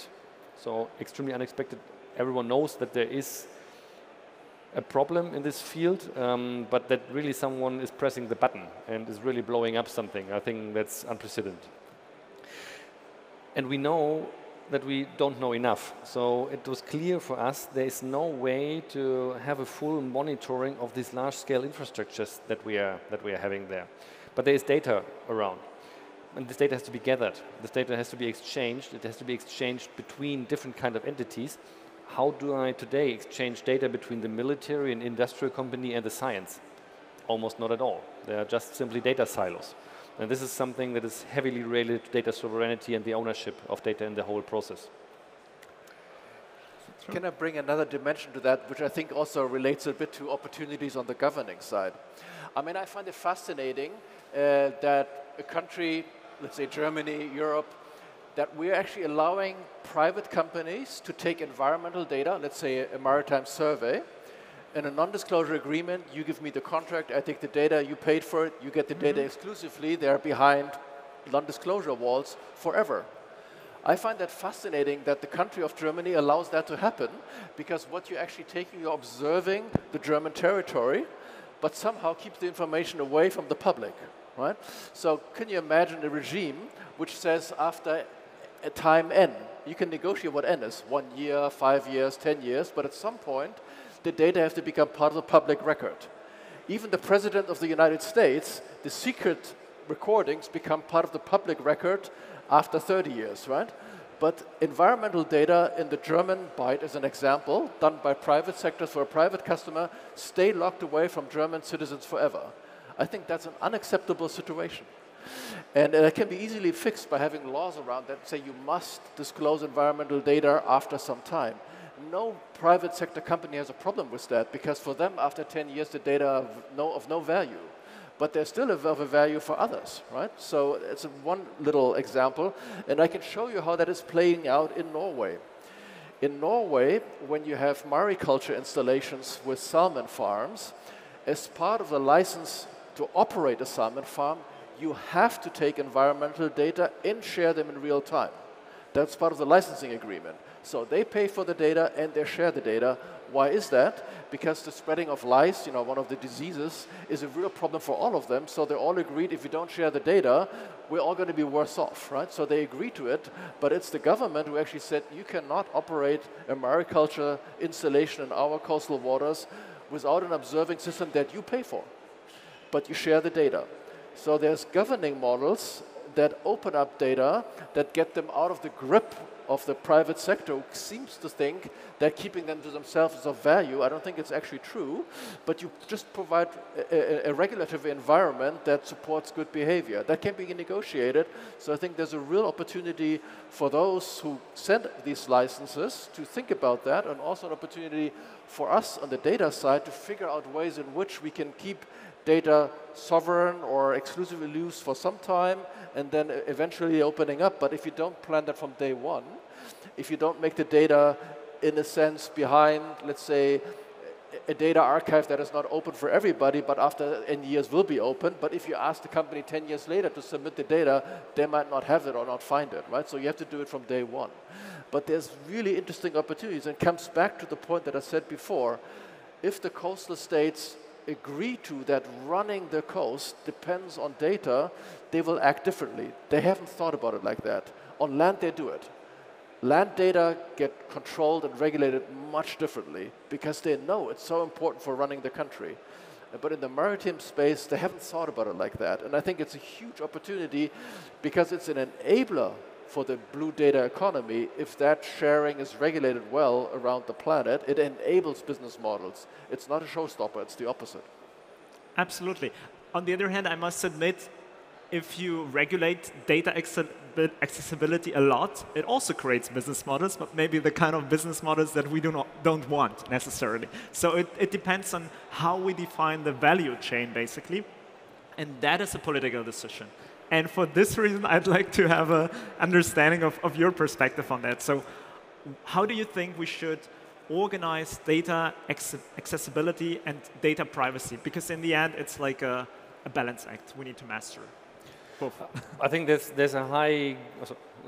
so extremely unexpected. Everyone knows that there is a problem in this field, um, but that really someone is pressing the button and is really blowing up something. I think that's unprecedented. And we know that we don't know enough. So it was clear for us there is no way to have a full monitoring of these large-scale infrastructures that we are that we are having there. But there is data around, and this data has to be gathered. This data has to be exchanged. It has to be exchanged between different kind of entities. How do I today exchange data between the military and industrial company and the science? Almost not at all. They are just simply data silos. And this is something that is heavily related to data sovereignty and the ownership of data in the whole process. Can I bring another dimension to that, which I think also relates a bit to opportunities on the governing side? I mean, I find it fascinating uh, that a country, let's say Germany, Europe, that we're actually allowing private companies to take environmental data, let's say a maritime survey, in a non-disclosure agreement, you give me the contract, I take the data, you paid for it, you get the mm -hmm. data mm-hmm. exclusively, they're behind non-disclosure walls forever. I find that fascinating that the country of Germany allows that to happen because what you're actually taking, you're observing the German territory, but somehow keeps the information away from the public, right? So can you imagine a regime which says after a time n, you can negotiate what n is, one year, five years, 10 years, but at some point, the data have to become part of the public record. Even the President of the United States, the secret recordings become part of the public record after 30 years, right? But environmental data in the German Bight, as an example, done by private sectors for a private customer, stay locked away from German citizens forever. I think that's an unacceptable situation. And it can be easily fixed by having laws around that say you must disclose environmental data after some time no private sector company has a problem with that because for them, after 10 years, the data of no, of no value. But they're still of a value for others, right? So it's one little example, and I can show you how that is playing out in Norway. In Norway, when you have mariculture installations with salmon farms, as part of the license to operate a salmon farm, you have to take environmental data and share them in real time. That's part of the licensing agreement. So they pay for the data and they share the data. Why is that? Because the spreading of lice, you know, one of the diseases, is a real problem for all of them. So they all agreed if you don't share the data, we're all going to be worse off, right? So they agree to it, but it's the government who actually said you cannot operate a mariculture installation in our coastal waters without an observing system that you pay for, but you share the data. So there's governing models that open up data that get them out of the grip of the private sector seems to think that keeping them to themselves is of value. I don't think it's actually true, but you just provide a, a, a regulatory environment that supports good behavior. That can be negotiated, so I think there's a real opportunity for those who send these licenses to think about that, and also an opportunity for us on the data side to figure out ways in which we can keep data sovereign or exclusively used for some time and then eventually opening up. But if you don't plan that from day one, if you don't make the data in a sense behind, let's say, a data archive that is not open for everybody, but after n years will be open. But if you ask the company 10 years later to submit the data, they might not have it or not find it, right? So you have to do it from day one. But there's really interesting opportunities and comes back to the point that I said before. If the coastal states agree to that running the coast depends on data, they will act differently. They haven't thought about it like that. On land, they do it. Land data get controlled and regulated much differently because they know it's so important for running the country. But in the maritime space, they haven't thought about it like that. And I think it's a huge opportunity because it's an enabler for the blue data economy. If that sharing is regulated well around the planet, it enables business models. It's not a showstopper, it's the opposite. Absolutely. On the other hand, I must admit, if you regulate data accessibility a lot, it also creates business models, but maybe the kind of business models that we do not, don't want necessarily. So it, it depends on how we define the value chain, basically. And that is a political decision. And for this reason, I'd like to have an understanding of, of your perspective on that. So how do you think we should organize data accessibility and data privacy? Because in the end, it's like a, a balance act we need to master. I think there's, there's a high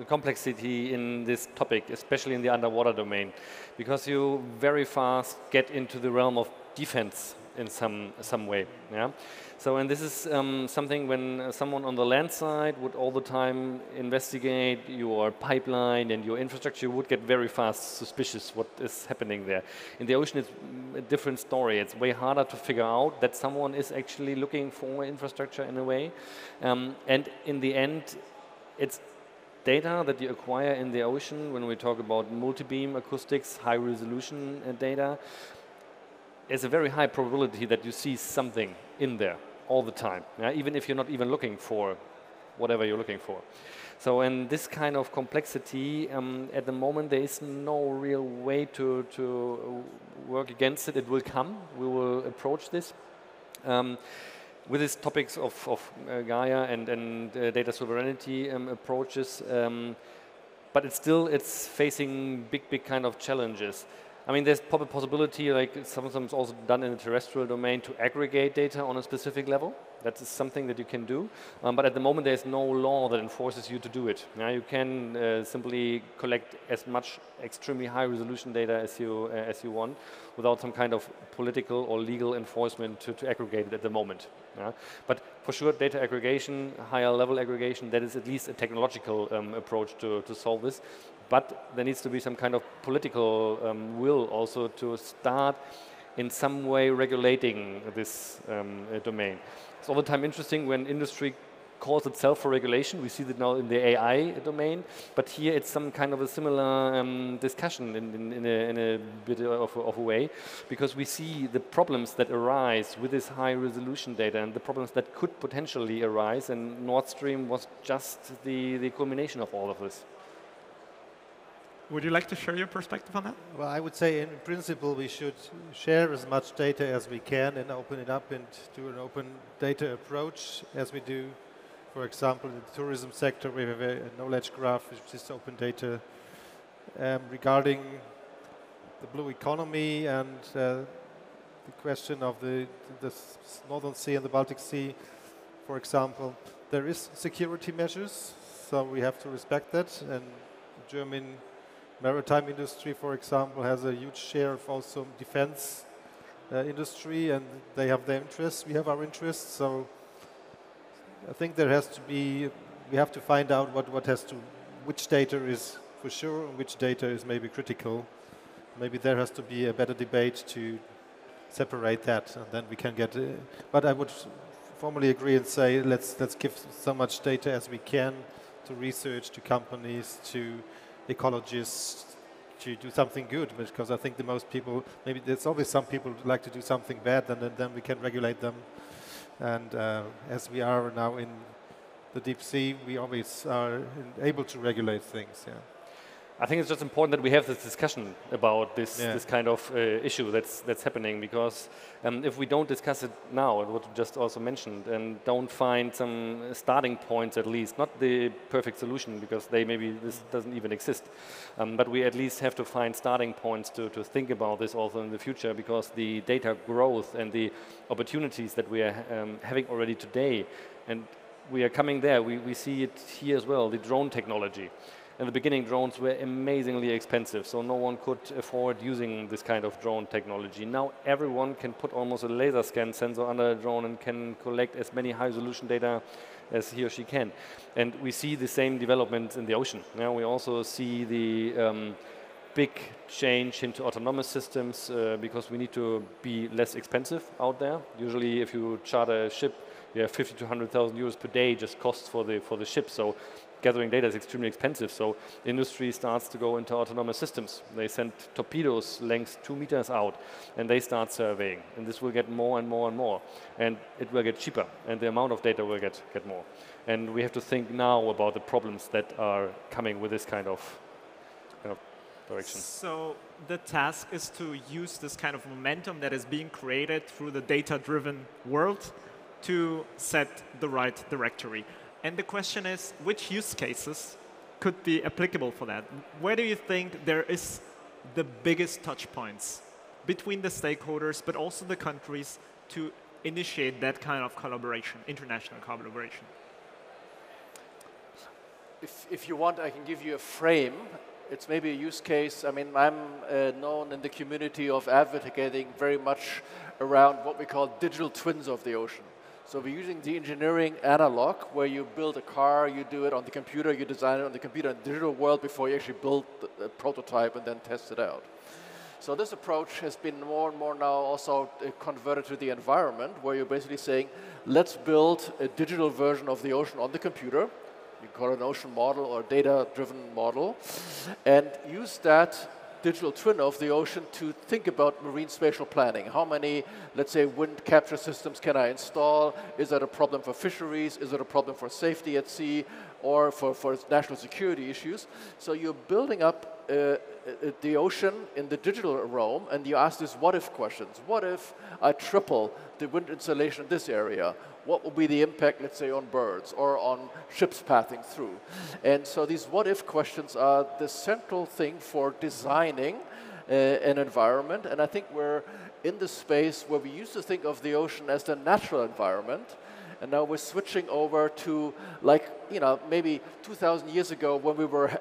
complexity in this topic, especially in the underwater domain, because you very fast get into the realm of defense in some, some way. Yeah? So, and this is um, something when someone on the land side would all the time investigate your pipeline and your infrastructure would get very fast suspicious what is happening there. In the ocean, it's a different story. It's way harder to figure out that someone is actually looking for infrastructure in a way. Um, and in the end, it's data that you acquire in the ocean when we talk about multi-beam acoustics, high resolution uh, data, there's a very high probability that you see something in there all the time, yeah? even if you're not even looking for whatever you're looking for. So in this kind of complexity, um, at the moment there is no real way to, to work against it. It will come. We will approach this. Um, with these topics of, of uh, Gaia and, and uh, data sovereignty um, approaches, um, but it's still it's facing big, big kind of challenges. I mean, there's probably possibility, like sometimes also done in the terrestrial domain, to aggregate data on a specific level. That is something that you can do. Um, but at the moment, there's no law that enforces you to do it. Yeah, you can uh, simply collect as much extremely high resolution data as you, uh, as you want without some kind of political or legal enforcement to, to aggregate it at the moment. Yeah? But for sure, data aggregation, higher level aggregation, that is at least a technological um, approach to, to solve this. But there needs to be some kind of political um, will also to start in some way regulating this um, uh, domain. It's all the time interesting when industry calls itself for regulation. We see that now in the AI domain, but here it's some kind of a similar um, discussion in, in, in, a, in, a, bit of a, of a, way, because we see the problems that arise with this high resolution data and the problems that could potentially arise, and Nord Stream was just the, the culmination of all of this. Would you like to share your perspective on that? Well, I would say in principle we should share as much data as we can and open it up and do an open data approach as we do, for example, in the tourism sector we have a, knowledge graph which is open data um, regarding the blue economy and uh, the question of the, the Northern Sea and the Baltic Sea, for example. There is security measures, so we have to respect that and German maritime industry, for example, has a huge share of also defense uh, industry, and they have their interests. We have our interests. So I think there has to be. We have to find out what what has to, which data is for sure, which data is maybe critical. Maybe there has to be a better debate to separate that, and then we can get. Uh, but I would formally agree and say let's let's give so much data as we can to research, to companies, to ecologists to do something good because I think the most people, maybe there's always some people who like to do something bad and then, then we can regulate them. And uh, as we are now in the deep sea, we always are able to regulate things. Yeah. I think it's just important that we have this discussion about this yeah. this kind of uh, issue that's that's happening because um, if we don't discuss it now, what you just also mentioned, and don't find some starting points at least, not the perfect solution because they maybe this doesn't even exist, um, but we at least have to find starting points to to think about this also in the future because the data growth and the opportunities that we are um, having already today, and we are coming there. We we see it here as well. The drone technology in the beginning, drones were amazingly expensive, so no one could afford using this kind of drone technology. Now everyone can put almost a laser scan sensor under a drone and can collect as many high resolution data as he or she can. And we see the same developments in the ocean. Now we also see the um, big change into autonomous systems uh, because we need to be less expensive out there. Usually, if you charter a ship, you have 50 to 100,000 euros per day just costs for the for the ship. So gathering data is extremely expensive. So industry starts to go into autonomous systems. They send torpedoes length two meters out, and they start surveying. And this will get more and more and more, and it will get cheaper, and the amount of data will get get more. And we have to think now about the problems that are coming with this kind of, kind of direction. So the task is to use this kind of momentum that is being created through the data-driven world to set the right directory. And the question is, which use cases could be applicable for that? Where do you think there is the biggest touch points between the stakeholders, but also the countries to initiate that kind of collaboration, international collaboration? If, if you want, I can give you a frame. It's maybe a use case. I mean, I'm uh, known in the community of advocating very much around what we call digital twins of the ocean. So we're using the engineering analog where you build a car, you do it on the computer, you design it on the computer in the digital world before you actually build the prototype and then test it out. So this approach has been more and more now also uh, converted to the environment where you're basically saying, let's build a digital version of the ocean on the computer. You call it an ocean model or data-driven model, and use that digital twin of the ocean to think about marine spatial planning. How many, let's say, wind capture systems can I install? Is that a problem for fisheries? Is it a problem for safety at sea or for, for national security issues? So you're building up uh, uh the ocean in the digital realm and you ask these what if questions. What if I triple the wind installation in this area? What will be the impact, let's say, on birds or on ships passing through? And so these what if questions are the central thing for designing uh, an environment. And I think we're in the space where we used to think of the ocean as the natural environment. And now we're switching over to, like, you know, maybe 2,000 years ago when we were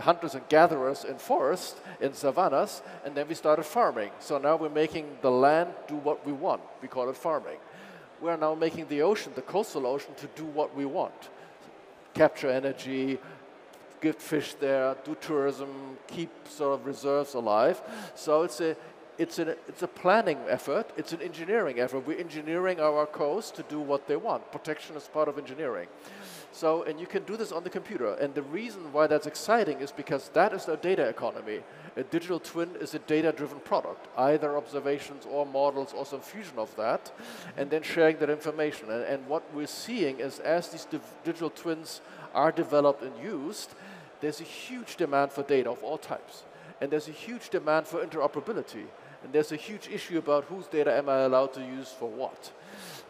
hunters and gatherers in forests, in savannas, and then we started farming. So now we're making the land do what we want. We call it farming we are now making the ocean, the coastal ocean, to do what we want. Capture energy, get fish there, do tourism, keep sort of reserves alive. So it's a, it's, a it's a planning effort, it's an engineering effort. We're engineering our coast to do what they want. Protection is part of engineering. So, and you can do this on the computer. And the reason why that's exciting is because that is the data economy. A digital twin is a data-driven product, either observations or models or some fusion of that, and then sharing that information. And, and what we're seeing is as these digital twins are developed and used, there's a huge demand for data of all types. And there's a huge demand for interoperability. And there's a huge issue about whose data am I allowed to use for what.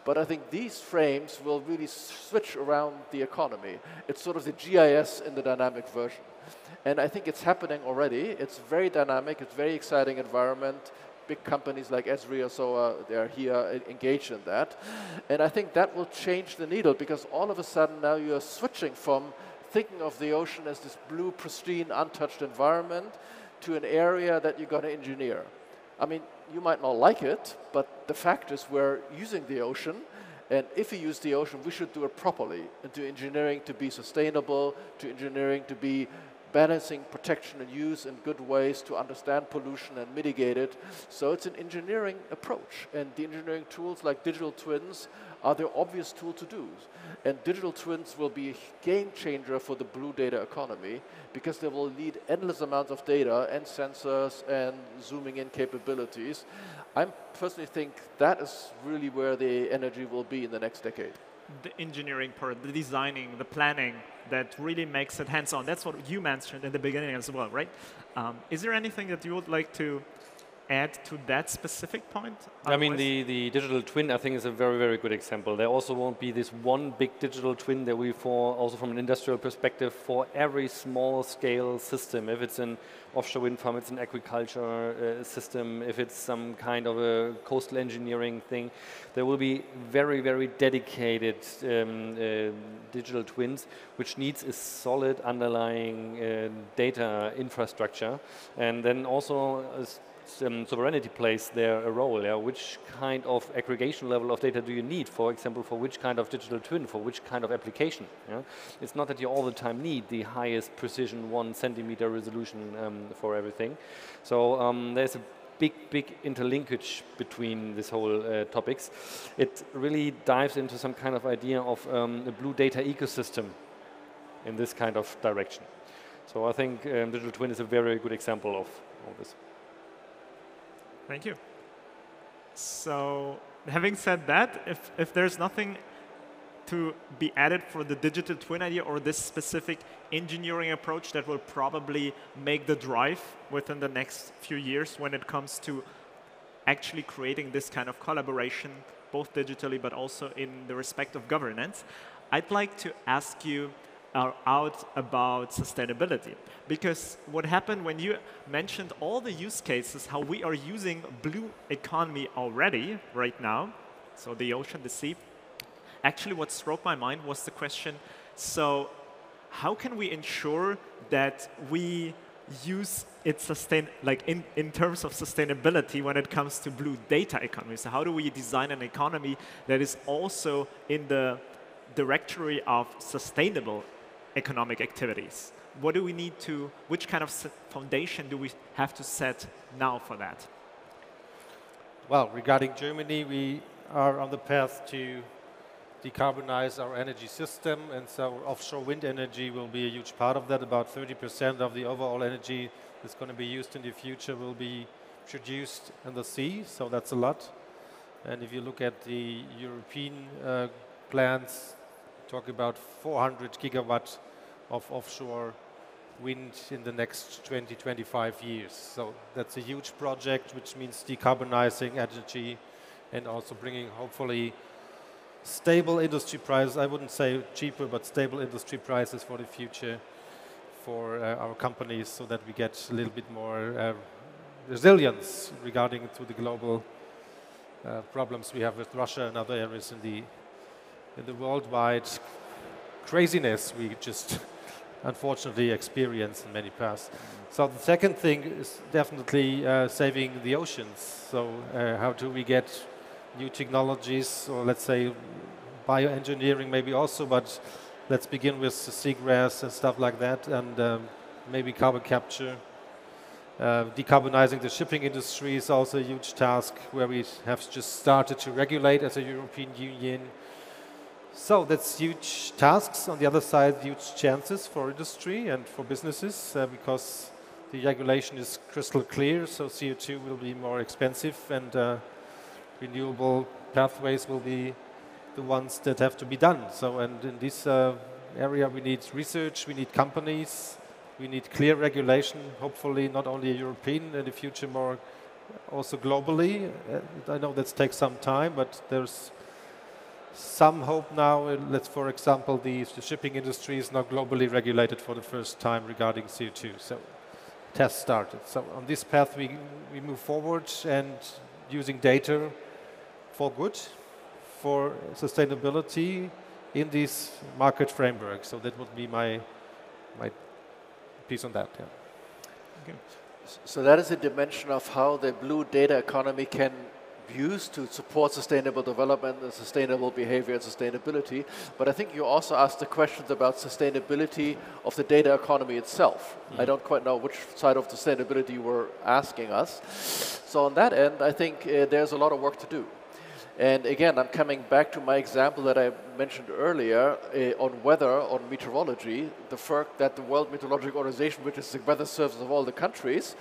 But I think these frames will really switch around the economy. It's sort of the GIS in the dynamic version. And I think it's happening already. It's very dynamic, it's very exciting environment. Big companies like Esri or so, uh, they're here engaged in that. And I think that will change the needle because all of a sudden now you're switching from thinking of the ocean as this blue, pristine, untouched environment to an area that you're going to engineer. I mean, you might not like it, but the fact is we're using the ocean, and if we use the ocean, we should do it properly, and to engineering to be sustainable, to engineering to be balancing protection and use in good ways to understand pollution and mitigate it. So it's an engineering approach, and the engineering tools like digital twins are the obvious tool to do. And digital twins will be a game changer for the blue data economy because they will need endless amounts of data and sensors and zooming in capabilities. I personally think that is really where the energy will be in the next decade. The engineering part, the designing, the planning, that really makes it hands-on. That's what you mentioned in the beginning as well, right? Um, is there anything that you would like to add to that specific point? I mean, the, the digital twin, I think, is a very, very good example. There also won't be this one big digital twin that we, for also from an industrial perspective, for every small scale system. If it's an offshore wind farm, it's an agriculture uh, system. If it's some kind of a coastal engineering thing, there will be very, very dedicated um, uh, digital twins, which needs a solid underlying uh, data infrastructure. And then also um, sovereignty plays there a role. Yeah? Which kind of aggregation level of data do you need, for example, for which kind of digital twin, for which kind of application? Yeah? It's not that you all the time need the highest precision one centimeter resolution um, for everything. So um, there's a big, big interlinkage between these whole uh, topics. It really dives into some kind of idea of um, a blue data ecosystem in this kind of direction. So I think um, digital twin is a very good example of all this. Thank you. So having said that, if, if there's nothing to be added for the digital twin idea or this specific engineering approach that will probably make the drive within the next few years when it comes to actually creating this kind of collaboration, both digitally but also in the respect of governance, I'd like to ask you are out about sustainability. Because what happened when you mentioned all the use cases, how we are using blue economy already right now, so the ocean, the sea, actually what struck my mind was the question, so how can we ensure that we use it sustain like in, in terms of sustainability when it comes to blue data economy so how do we design an economy that is also in the directory of sustainable economic activities? What do we need to, which kind of foundation do we have to set now for that? Well, regarding Germany, we are on the path to decarbonize our energy system, and so offshore wind energy will be a huge part of that. About 30% of the overall energy that's going to be used in the future will be produced in the sea, so that's a lot. And if you look at the European uh, plans, talk about 400 gigawatt of offshore wind in the next 20, 25 years. So that's a huge project, which means decarbonizing energy and also bringing, hopefully, stable industry prices. I wouldn't say cheaper, but stable industry prices for the future for uh, our companies so that we get a little bit more uh, resilience regarding to the global uh, problems we have with Russia and other areas in the in the worldwide craziness we just unfortunately experience in many parts. So the second thing is definitely uh, saving the oceans. So uh, how do we get new technologies, or let's say bioengineering maybe also, but let's begin with seagrass and stuff like that, and um, maybe carbon capture. Uh, decarbonizing the shipping industry is also a huge task where we have just started to regulate as a European Union so that's huge tasks. On the other side, huge chances for industry and for businesses uh, because the regulation is crystal clear. So CO2 will be more expensive and uh, renewable pathways will be the ones that have to be done. So and in this uh, area, we need research, we need companies, we need clear regulation. Hopefully, not only European in the future, more also globally. Uh, I know that takes some time, but there's some hope now. Uh, let's, for example, the, the, shipping industry is now globally regulated for the first time regarding CO2. So tests started. So on this path, we, we move forward and using data for good, for sustainability in this market framework. So that would be my, my piece on that. Yeah. Okay. So that is a dimension of how the blue data economy can used to support sustainable development and sustainable behavior and sustainability. But I think you also asked the questions about sustainability of the data economy itself. Mm. I don't quite know which side of sustainability you were asking us. So on that end, I think uh, there's a lot of work to do. And again, I'm coming back to my example that I mentioned earlier uh, on weather, on meteorology, the fact that the World Meteorological Organization, which is the weather service of all the countries,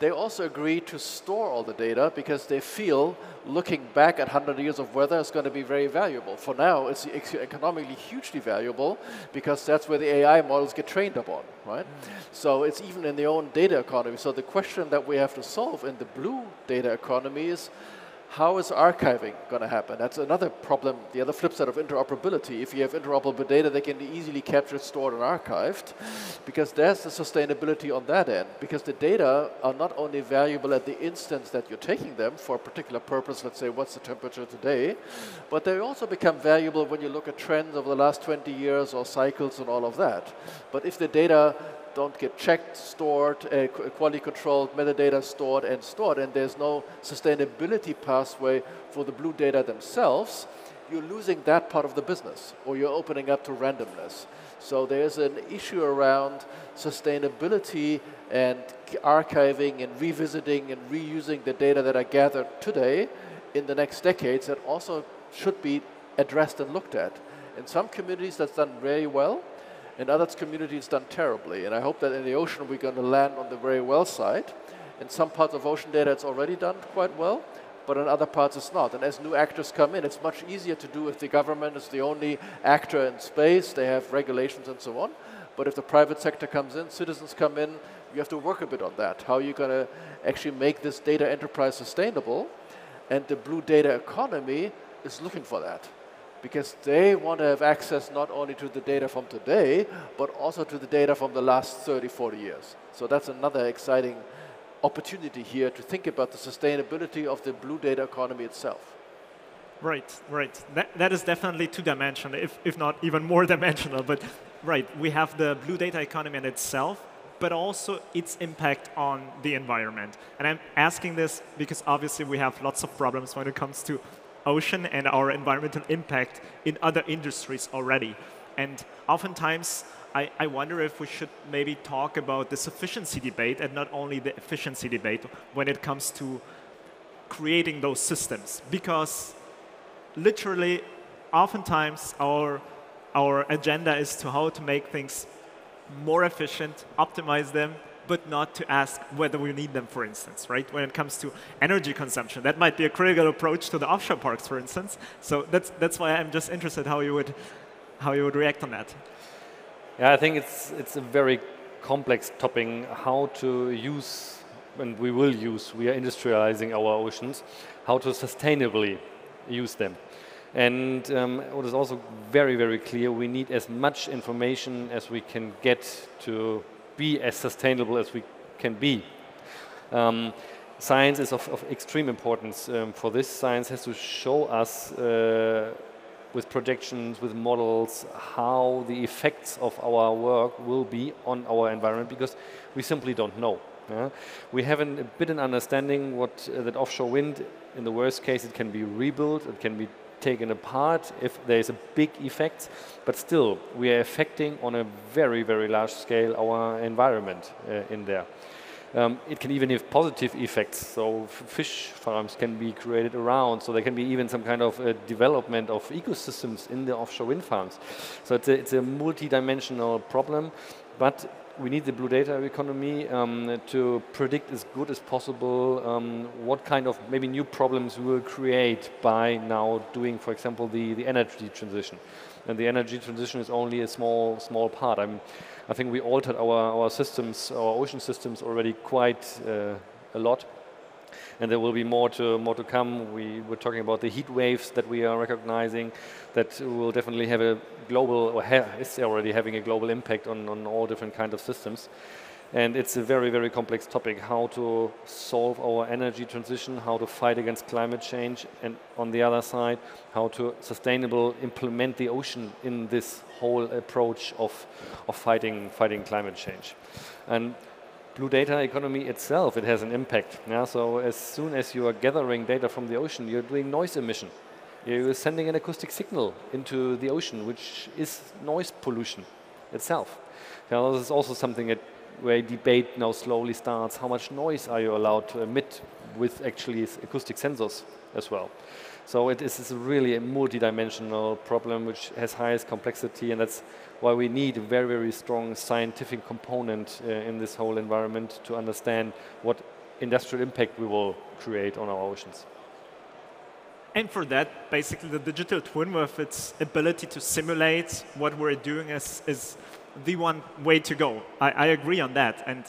they also agree to store all the data because they feel looking back at 100 years of weather is going to be very valuable. For now, it's economically hugely valuable because that's where the AI models get trained upon, right? Mm. So it's even in the own data economy. So the question that we have to solve in the blue data economy is how is archiving going to happen? That's another problem, the other flip side of interoperability. If you have interoperable data, they can be easily captured, stored, and archived, because there's the sustainability on that end. Because the data are not only valuable at the instance that you're taking them for a particular purpose, let's say what's the temperature today, but they also become valuable when you look at trends over the last 20 years or cycles and all of that. But if the data don't get checked, stored, uh, quality controlled, metadata stored and stored, and there's no sustainability pathway for the blue data themselves, you're losing that part of the business, or you're opening up to randomness. So there's an issue around sustainability and archiving and revisiting and reusing the data that are gathered today in the next decades that also should be addressed and looked at. In some communities that's done very well, in other communities done terribly. And I hope that in the ocean we're going to land on the very well side. In some parts of ocean data it's already done quite well, but in other parts it's not. And as new actors come in, it's much easier to do if the government is the only actor in space, they have regulations and so on. But if the private sector comes in, citizens come in, you have to work a bit on that. How are you going to actually make this data enterprise sustainable? And the blue data economy is looking for that because they want to have access not only to the data from today, but also to the data from the last 30, 40 years. So that's another exciting opportunity here to think about the sustainability of the blue data economy itself. Right, right. That, that is definitely two-dimensional, if, if not even more dimensional. But right, we have the blue data economy in itself, but also its impact on the environment. And I'm asking this because obviously we have lots of problems when it comes to ocean and our environmental impact in other industries already. And oftentimes, I, I, wonder if we should maybe talk about the sufficiency debate and not only the efficiency debate when it comes to creating those systems. Because literally, oftentimes, our, our agenda is to how to make things more efficient, optimize them, but not to ask whether we need them, for instance, right? When it comes to energy consumption, that might be a critical approach to the offshore parks, for instance. So that's, that's why I'm just interested how you would, how you would react on that. Yeah, I think it's, it's a very complex topic how to use, and we will use, we are industrializing our oceans, how to sustainably use them. And um, what is also very, very clear, we need as much information as we can get to be as sustainable as we can be. Um, science is of, of extreme importance um, for this. Science has to show us uh, with projections, with models, how the effects of our work will be on our environment because we simply don't know. Yeah? We have an, a bit an understanding what uh, that offshore wind, in the worst case, it can be rebuilt, it can be taken apart if there is a big effect, but still we are affecting on a very, very large scale our environment uh, in there. Um, it can even have positive effects, so fish farms can be created around, so there can be even some kind of uh, development of ecosystems in the offshore wind farms. So it's a, it's a multi-dimensional problem, but we need the blue data economy um, to predict as good as possible um, what kind of maybe new problems we will create by now doing, for example, the, the energy transition. And the energy transition is only a small small part. I'm, I think we altered our, our systems, our ocean systems already quite uh, a lot and there will be more to more to come. We were talking about the heat waves that we are recognizing, that will definitely have a global, or is already having a global impact on, on all different kinds of systems. And it's a very, very complex topic, how to solve our energy transition, how to fight against climate change, and on the other side, how to sustainable implement the ocean in this whole approach of, of fighting, fighting climate change. And blue data economy itself, it has an impact. Yeah? So as soon as you are gathering data from the ocean, you're doing noise emission. You're sending an acoustic signal into the ocean, which is noise pollution itself. Yeah, this is also something that where debate now slowly starts. How much noise are you allowed to emit with actually acoustic sensors as well? So it is really a multi-dimensional problem which has highest complexity and that's why we need a very, very strong scientific component uh, in this whole environment to understand what industrial impact we will create on our oceans. And for that, basically the digital twin with its ability to simulate what we're doing is, is the one way to go. I, I agree on that. And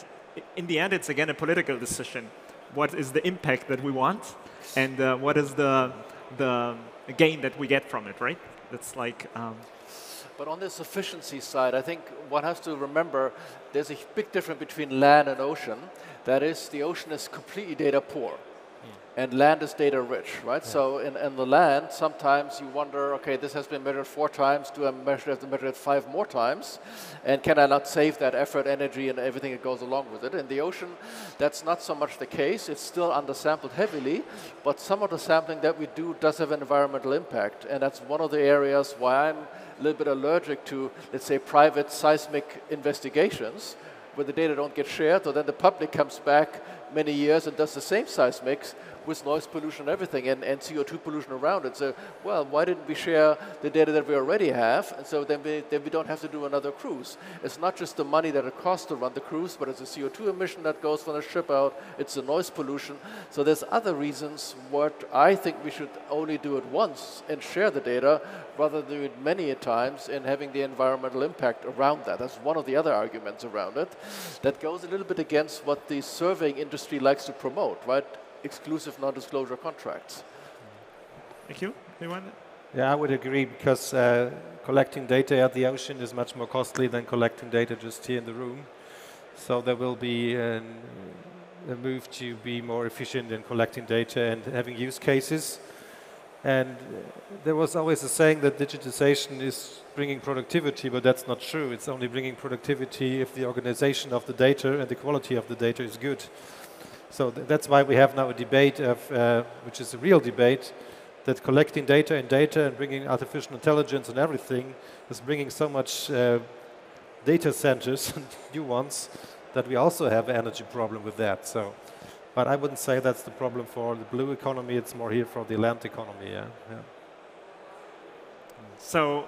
in the end, it's again a political decision. What is the impact that we want? And uh, what is the, the gain that we get from it, right? That's like... Um, but on this efficiency side, I think one has to remember there's a big difference between land and ocean. That is, the ocean is completely data poor. And land is data rich, right? Yeah. So in, in the land, sometimes you wonder, okay, this has been measured four times, do I measure, have to measure it five more times? And can I not save that effort, energy, and everything that goes along with it? In the ocean, that's not so much the case. It's still undersampled heavily, but some of the sampling that we do does have an environmental impact. And that's one of the areas why I'm a little bit allergic to, let's say, private seismic investigations, where the data don't get shared, or then the public comes back many years and does the same seismics, with noise pollution and everything and, and CO2 pollution around it. So, well, why didn't we share the data that we already have? And so then we, then we don't have to do another cruise. It's not just the money that it costs to run the cruise, but it's a CO2 emission that goes from the ship out, it's the noise pollution. So there's other reasons what I think we should only do it once and share the data rather than do it many times and having the environmental impact around that. That's one of the other arguments around it. That goes a little bit against what the surveying industry likes to promote, right? Exclusive non-disclosure contracts. Thank you. Anyone? Yeah, I would agree because uh, collecting data at the ocean is much more costly than collecting data just here in the room. So there will be an, a move to be more efficient in collecting data and having use cases. And there was always a saying that digitization is bringing productivity, but that's not true. It's only bringing productivity if the organization of the data and the quality of the data is good. So th that's why we have now a debate, of, uh, which is a real debate, that collecting data and data and bringing artificial intelligence and everything is bringing so much uh, data centers and new ones that we also have an energy problem with that. So, but I wouldn't say that's the problem for the blue economy. It's more here for the land economy. Yeah. yeah. So,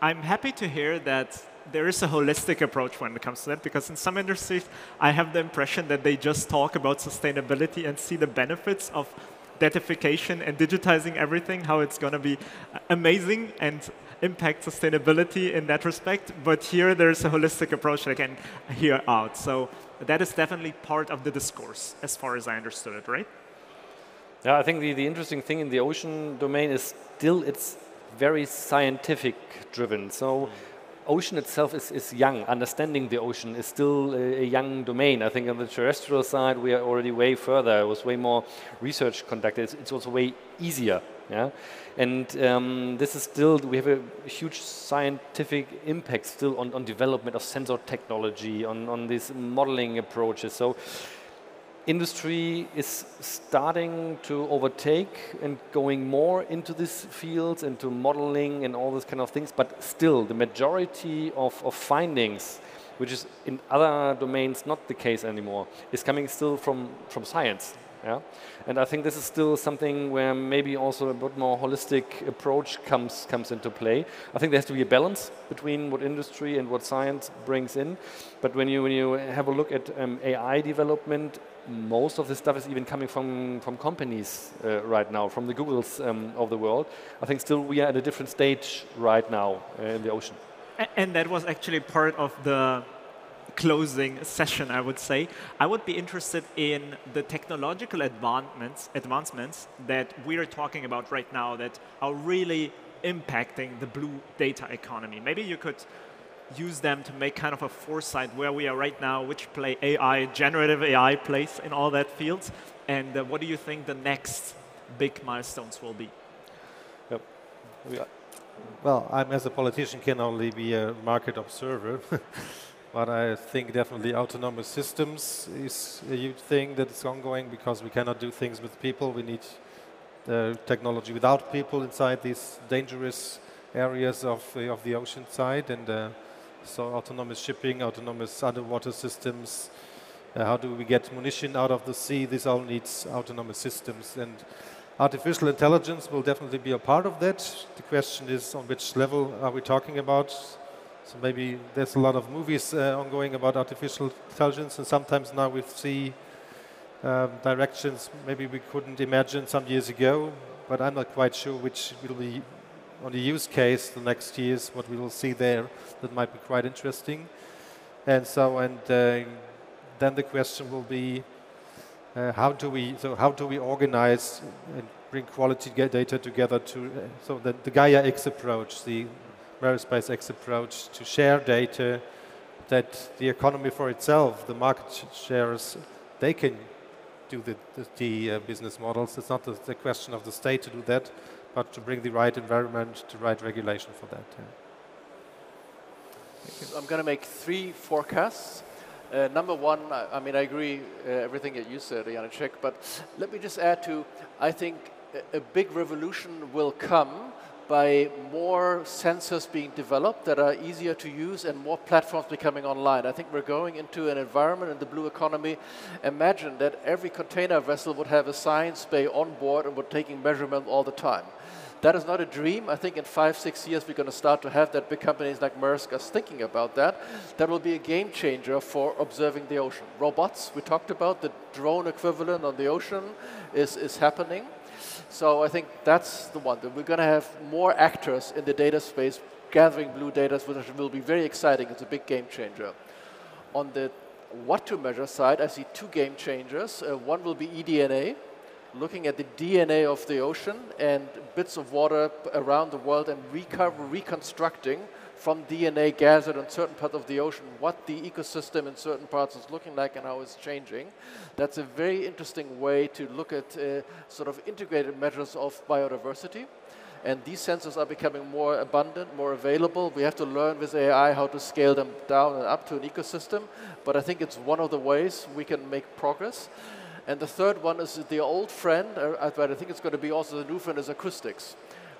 I'm happy to hear that there is a holistic approach when it comes to that because in some industries, I have the impression that they just talk about sustainability and see the benefits of datification and digitizing everything, how it's going to be amazing and impact sustainability in that respect. But here there's a holistic approach that I can hear out. So that is definitely part of the discourse, as far as I understood it, right? Yeah, I think the, the interesting thing in the ocean domain is still it's very scientific driven. So ocean itself is, is young. Understanding the ocean is still a, a, young domain. I think on the terrestrial side, we are already way further. It was way more research conducted. It's, it's also way easier. Yeah, and um, this is still we have a huge scientific impact still on, on development of sensor technology, on on these modeling approaches. So industry is starting to overtake and going more into these fields, into modeling and all these kind of things, but still the majority of, of findings, which is in other domains not the case anymore, is coming still from, from science. Yeah? And I think this is still something where maybe also a bit more holistic approach comes, comes into play. I think there has to be a balance between what industry and what science brings in. But when you, when you have a look at um, AI development, most of this stuff is even coming from, from companies uh, right now, from the Googles um, of the world. I think still we are at a different stage right now uh, in the ocean. And that was actually part of the closing session, I would say. I would be interested in the technological advancements, advancements that we are talking about right now that are really impacting the blue data economy. Maybe you could use them to make kind of a foresight where we are right now, which play AI, generative AI plays in all that fields, and uh, what do you think the next big milestones will be? Yep. Well, I'm as a politician can only be a market observer, but I think definitely autonomous systems is a huge thing that is ongoing because we cannot do things with people. We need uh, technology without people inside these dangerous areas of, uh, of the ocean side and uh, so autonomous shipping, autonomous underwater systems. Uh, how do we get munition out of the sea? This all needs autonomous systems. And artificial intelligence will definitely be a part of that. The question is on which level are we talking about? So maybe there's a lot of movies uh, ongoing about artificial intelligence, and sometimes now we see um, directions maybe we couldn't imagine some years ago, but I'm not quite sure which will be on the use case the next years, what we will see there that might be quite interesting. And so, and uh, then the question will be, uh, how do we so how do we organize and bring quality data together to uh, so the, the Gaia X approach, the Marispace-X approach to share data that the economy for itself, the market shares, they can do the, the, the uh, business models. It's not the, the, question of the state to do that, but to bring the right environment, the right regulation for that. Yeah. So I'm going to make three forecasts. Uh, number one, I, I, mean, I agree uh, everything that you said, Janecek, but let me just add to, I think a, a big revolution will come by more sensors being developed that are easier to use and more platforms becoming online. I think we're going into an environment in the blue economy. Imagine that every container vessel would have a science bay on board and would taking measurement all the time. That is not a dream. I think in five, six years, we're going to start to have that big companies like Maersk are thinking about that. That will be a game changer for observing the ocean. Robots, we talked about, the drone equivalent on the ocean is, is happening. So I think that's the one. That we're going to have more actors in the data space gathering blue data, which will be very exciting. It's a big game changer. On the what to measure side, I see two game changers. Uh, one will be eDNA, looking at the DNA of the ocean and bits of water around the world and recover, reconstructing from DNA gathered in certain parts of the ocean what the ecosystem in certain parts is looking like and how it's changing. That's a very interesting way to look at uh, sort of integrated measures of biodiversity. And these sensors are becoming more abundant, more available. We have to learn with AI how to scale them down and up to an ecosystem. But I think it's one of the ways we can make progress. And the third one is the old friend, uh, but I think it's going to be also the new friend is acoustics.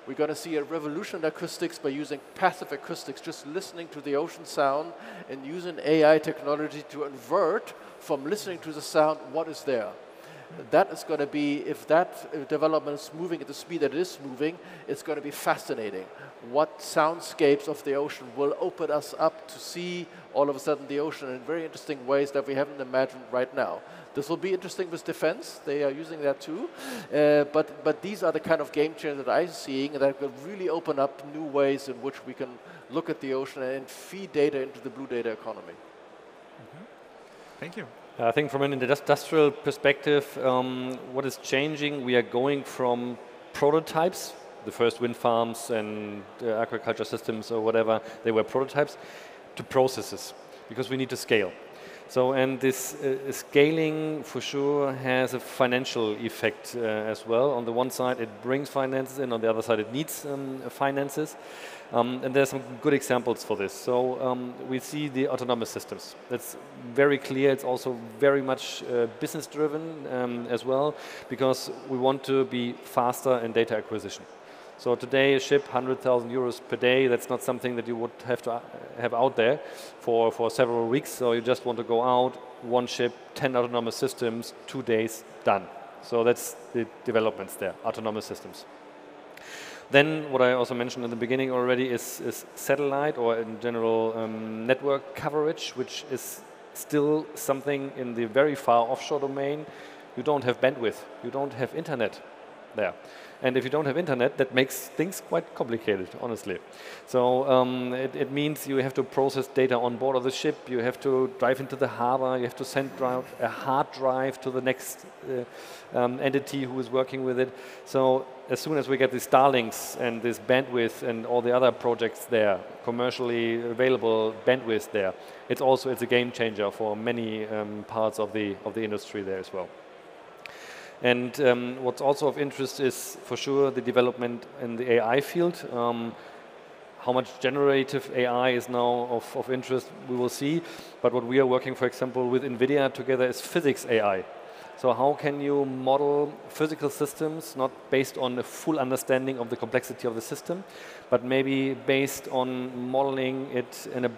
We're going to see a revolution in acoustics by using passive acoustics, just listening to the ocean sound and using AI technology to invert from listening to the sound what is there. That is going to be, if that uh, development is moving at the speed that it is moving, it's going to be fascinating. What soundscapes of the ocean will open us up to see all of a sudden the ocean in very interesting ways that we haven't imagined right now. This will be interesting with defense. They are using that too. Uh, but, but these are the kind of game changers that I'm seeing that will really open up new ways in which we can look at the ocean and feed data into the blue data economy. Mm -hmm. Thank you. I think from an industrial perspective, um, what is changing, we are going from prototypes, the first wind farms and uh, agriculture systems or whatever, they were prototypes, to processes, because we need to scale. So, and this uh, scaling for sure has a financial effect uh, as well. On the one side, it brings finances in, on the other side, it needs um, finances. Um, and there's some good examples for this. So um, we see the autonomous systems. That's very clear. It's also very much uh, business driven um, as well, because we want to be faster in data acquisition. So today, a ship, 100,000 euros per day, that's not something that you would have to uh, have out there for, for several weeks. So you just want to go out, one ship, 10 autonomous systems, two days, done. So that's the developments there, autonomous systems. Then what I also mentioned in the beginning already is, is satellite or in general um, network coverage, which is still something in the very far offshore domain. You don't have bandwidth, you don't have internet there. And if you don't have internet, that makes things quite complicated, honestly. So um, it, it, means you have to process data on board of the ship, you have to drive into the harbor, you have to send a hard drive to the next uh, um, entity who is working with it. So as soon as we get these Starlinks and this bandwidth and all the other projects there, commercially available bandwidth there, it's also it's a game changer for many um, parts of the of the industry there as well. And um, what's also of interest is for sure the development in the AI field. Um, how much generative AI is now of, of interest, we will see. But what we are working, for example, with NVIDIA together is physics AI. So how can you model physical systems not based on a full understanding of the complexity of the system, but maybe based on modeling it in a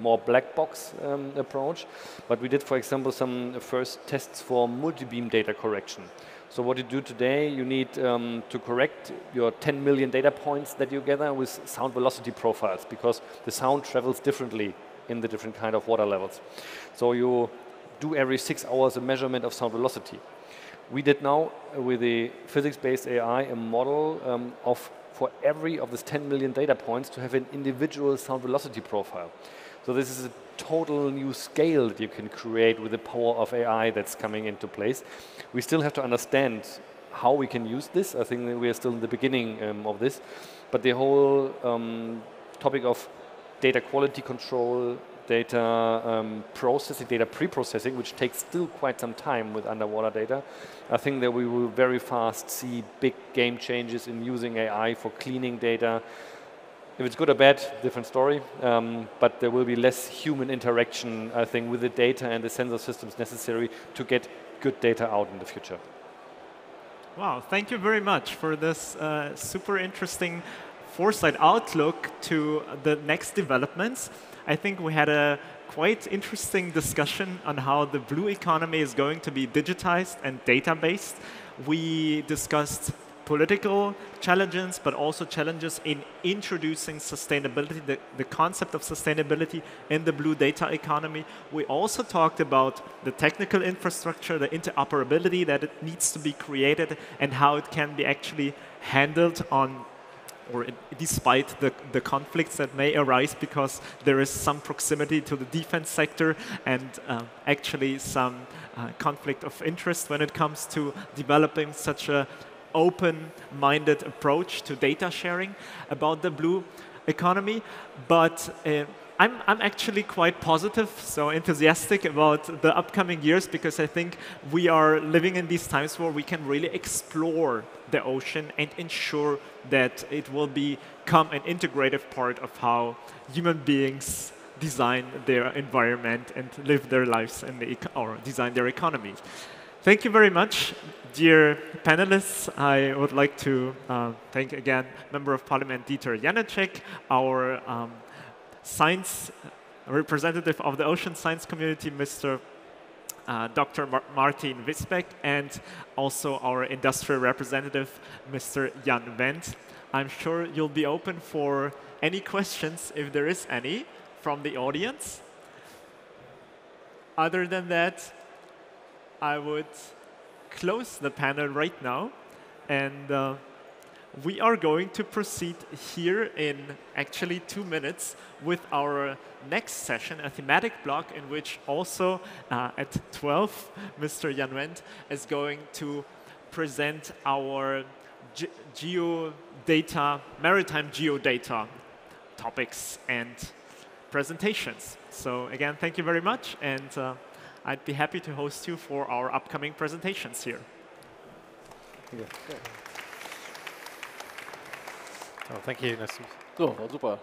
more black box um, approach. But we did, for example, some first tests for multi-beam data correction. So what you do today, you need um, to correct your 10 million data points that you gather with sound velocity profiles because the sound travels differently in the different kind of water levels. So you do every six hours a measurement of sound velocity. We did now uh, with the physics-based AI a model um, of for every of these 10 million data points to have an individual sound velocity profile. So this is a total new scale that you can create with the power of AI that's coming into place. We still have to understand how we can use this. I think we are still in the beginning um, of this. But the whole um, topic of data quality control, data um, processing, data pre-processing, which takes still quite some time with underwater data. I think that we will very fast see big game changes in using AI for cleaning data. If it's good or bad, different story. Um, but there will be less human interaction, I think, with the data and the sensor systems necessary to get good data out in the future. Wow, thank you very much for this uh, super interesting foresight outlook to the next developments. I think we had a quite interesting discussion on how the blue economy is going to be digitized and data-based. We discussed political challenges, but also challenges in introducing sustainability, the, the concept of sustainability in the blue data economy. We also talked about the technical infrastructure, the interoperability that it needs to be created, and how it can be actually handled on or despite the, the conflicts that may arise because there is some proximity to the defense sector and uh, actually some uh, conflict of interest when it comes to developing such a open-minded approach to data sharing about the blue economy. But uh, I'm, I'm actually quite positive, so enthusiastic about the upcoming years because I think we are living in these times where we can really explore the ocean and ensure that it will become an integrative part of how human beings design their environment and live their lives and or design their economies. Thank you very much, dear panelists. I would like to uh, thank again Member of Parliament Dieter Janecek, our um, science representative of the ocean science community, Mr. Uh, Dr. Mar Martin Visbeck, and also our industrial representative, Mr. Jann Wendt. I'm sure you'll be open for any questions, if there is any, from the audience. Other than that, I would close the panel right now and uh, we are going to proceed here in actually two minutes with our next session, a thematic block in which also uh, at 12, Mr. Jann Wendt is going to present our ge geodata, maritime geodata topics and presentations. So again, thank you very much. and. Uh, I'd be happy to host you for our upcoming presentations here. Yeah. Oh, thank you. So, war super.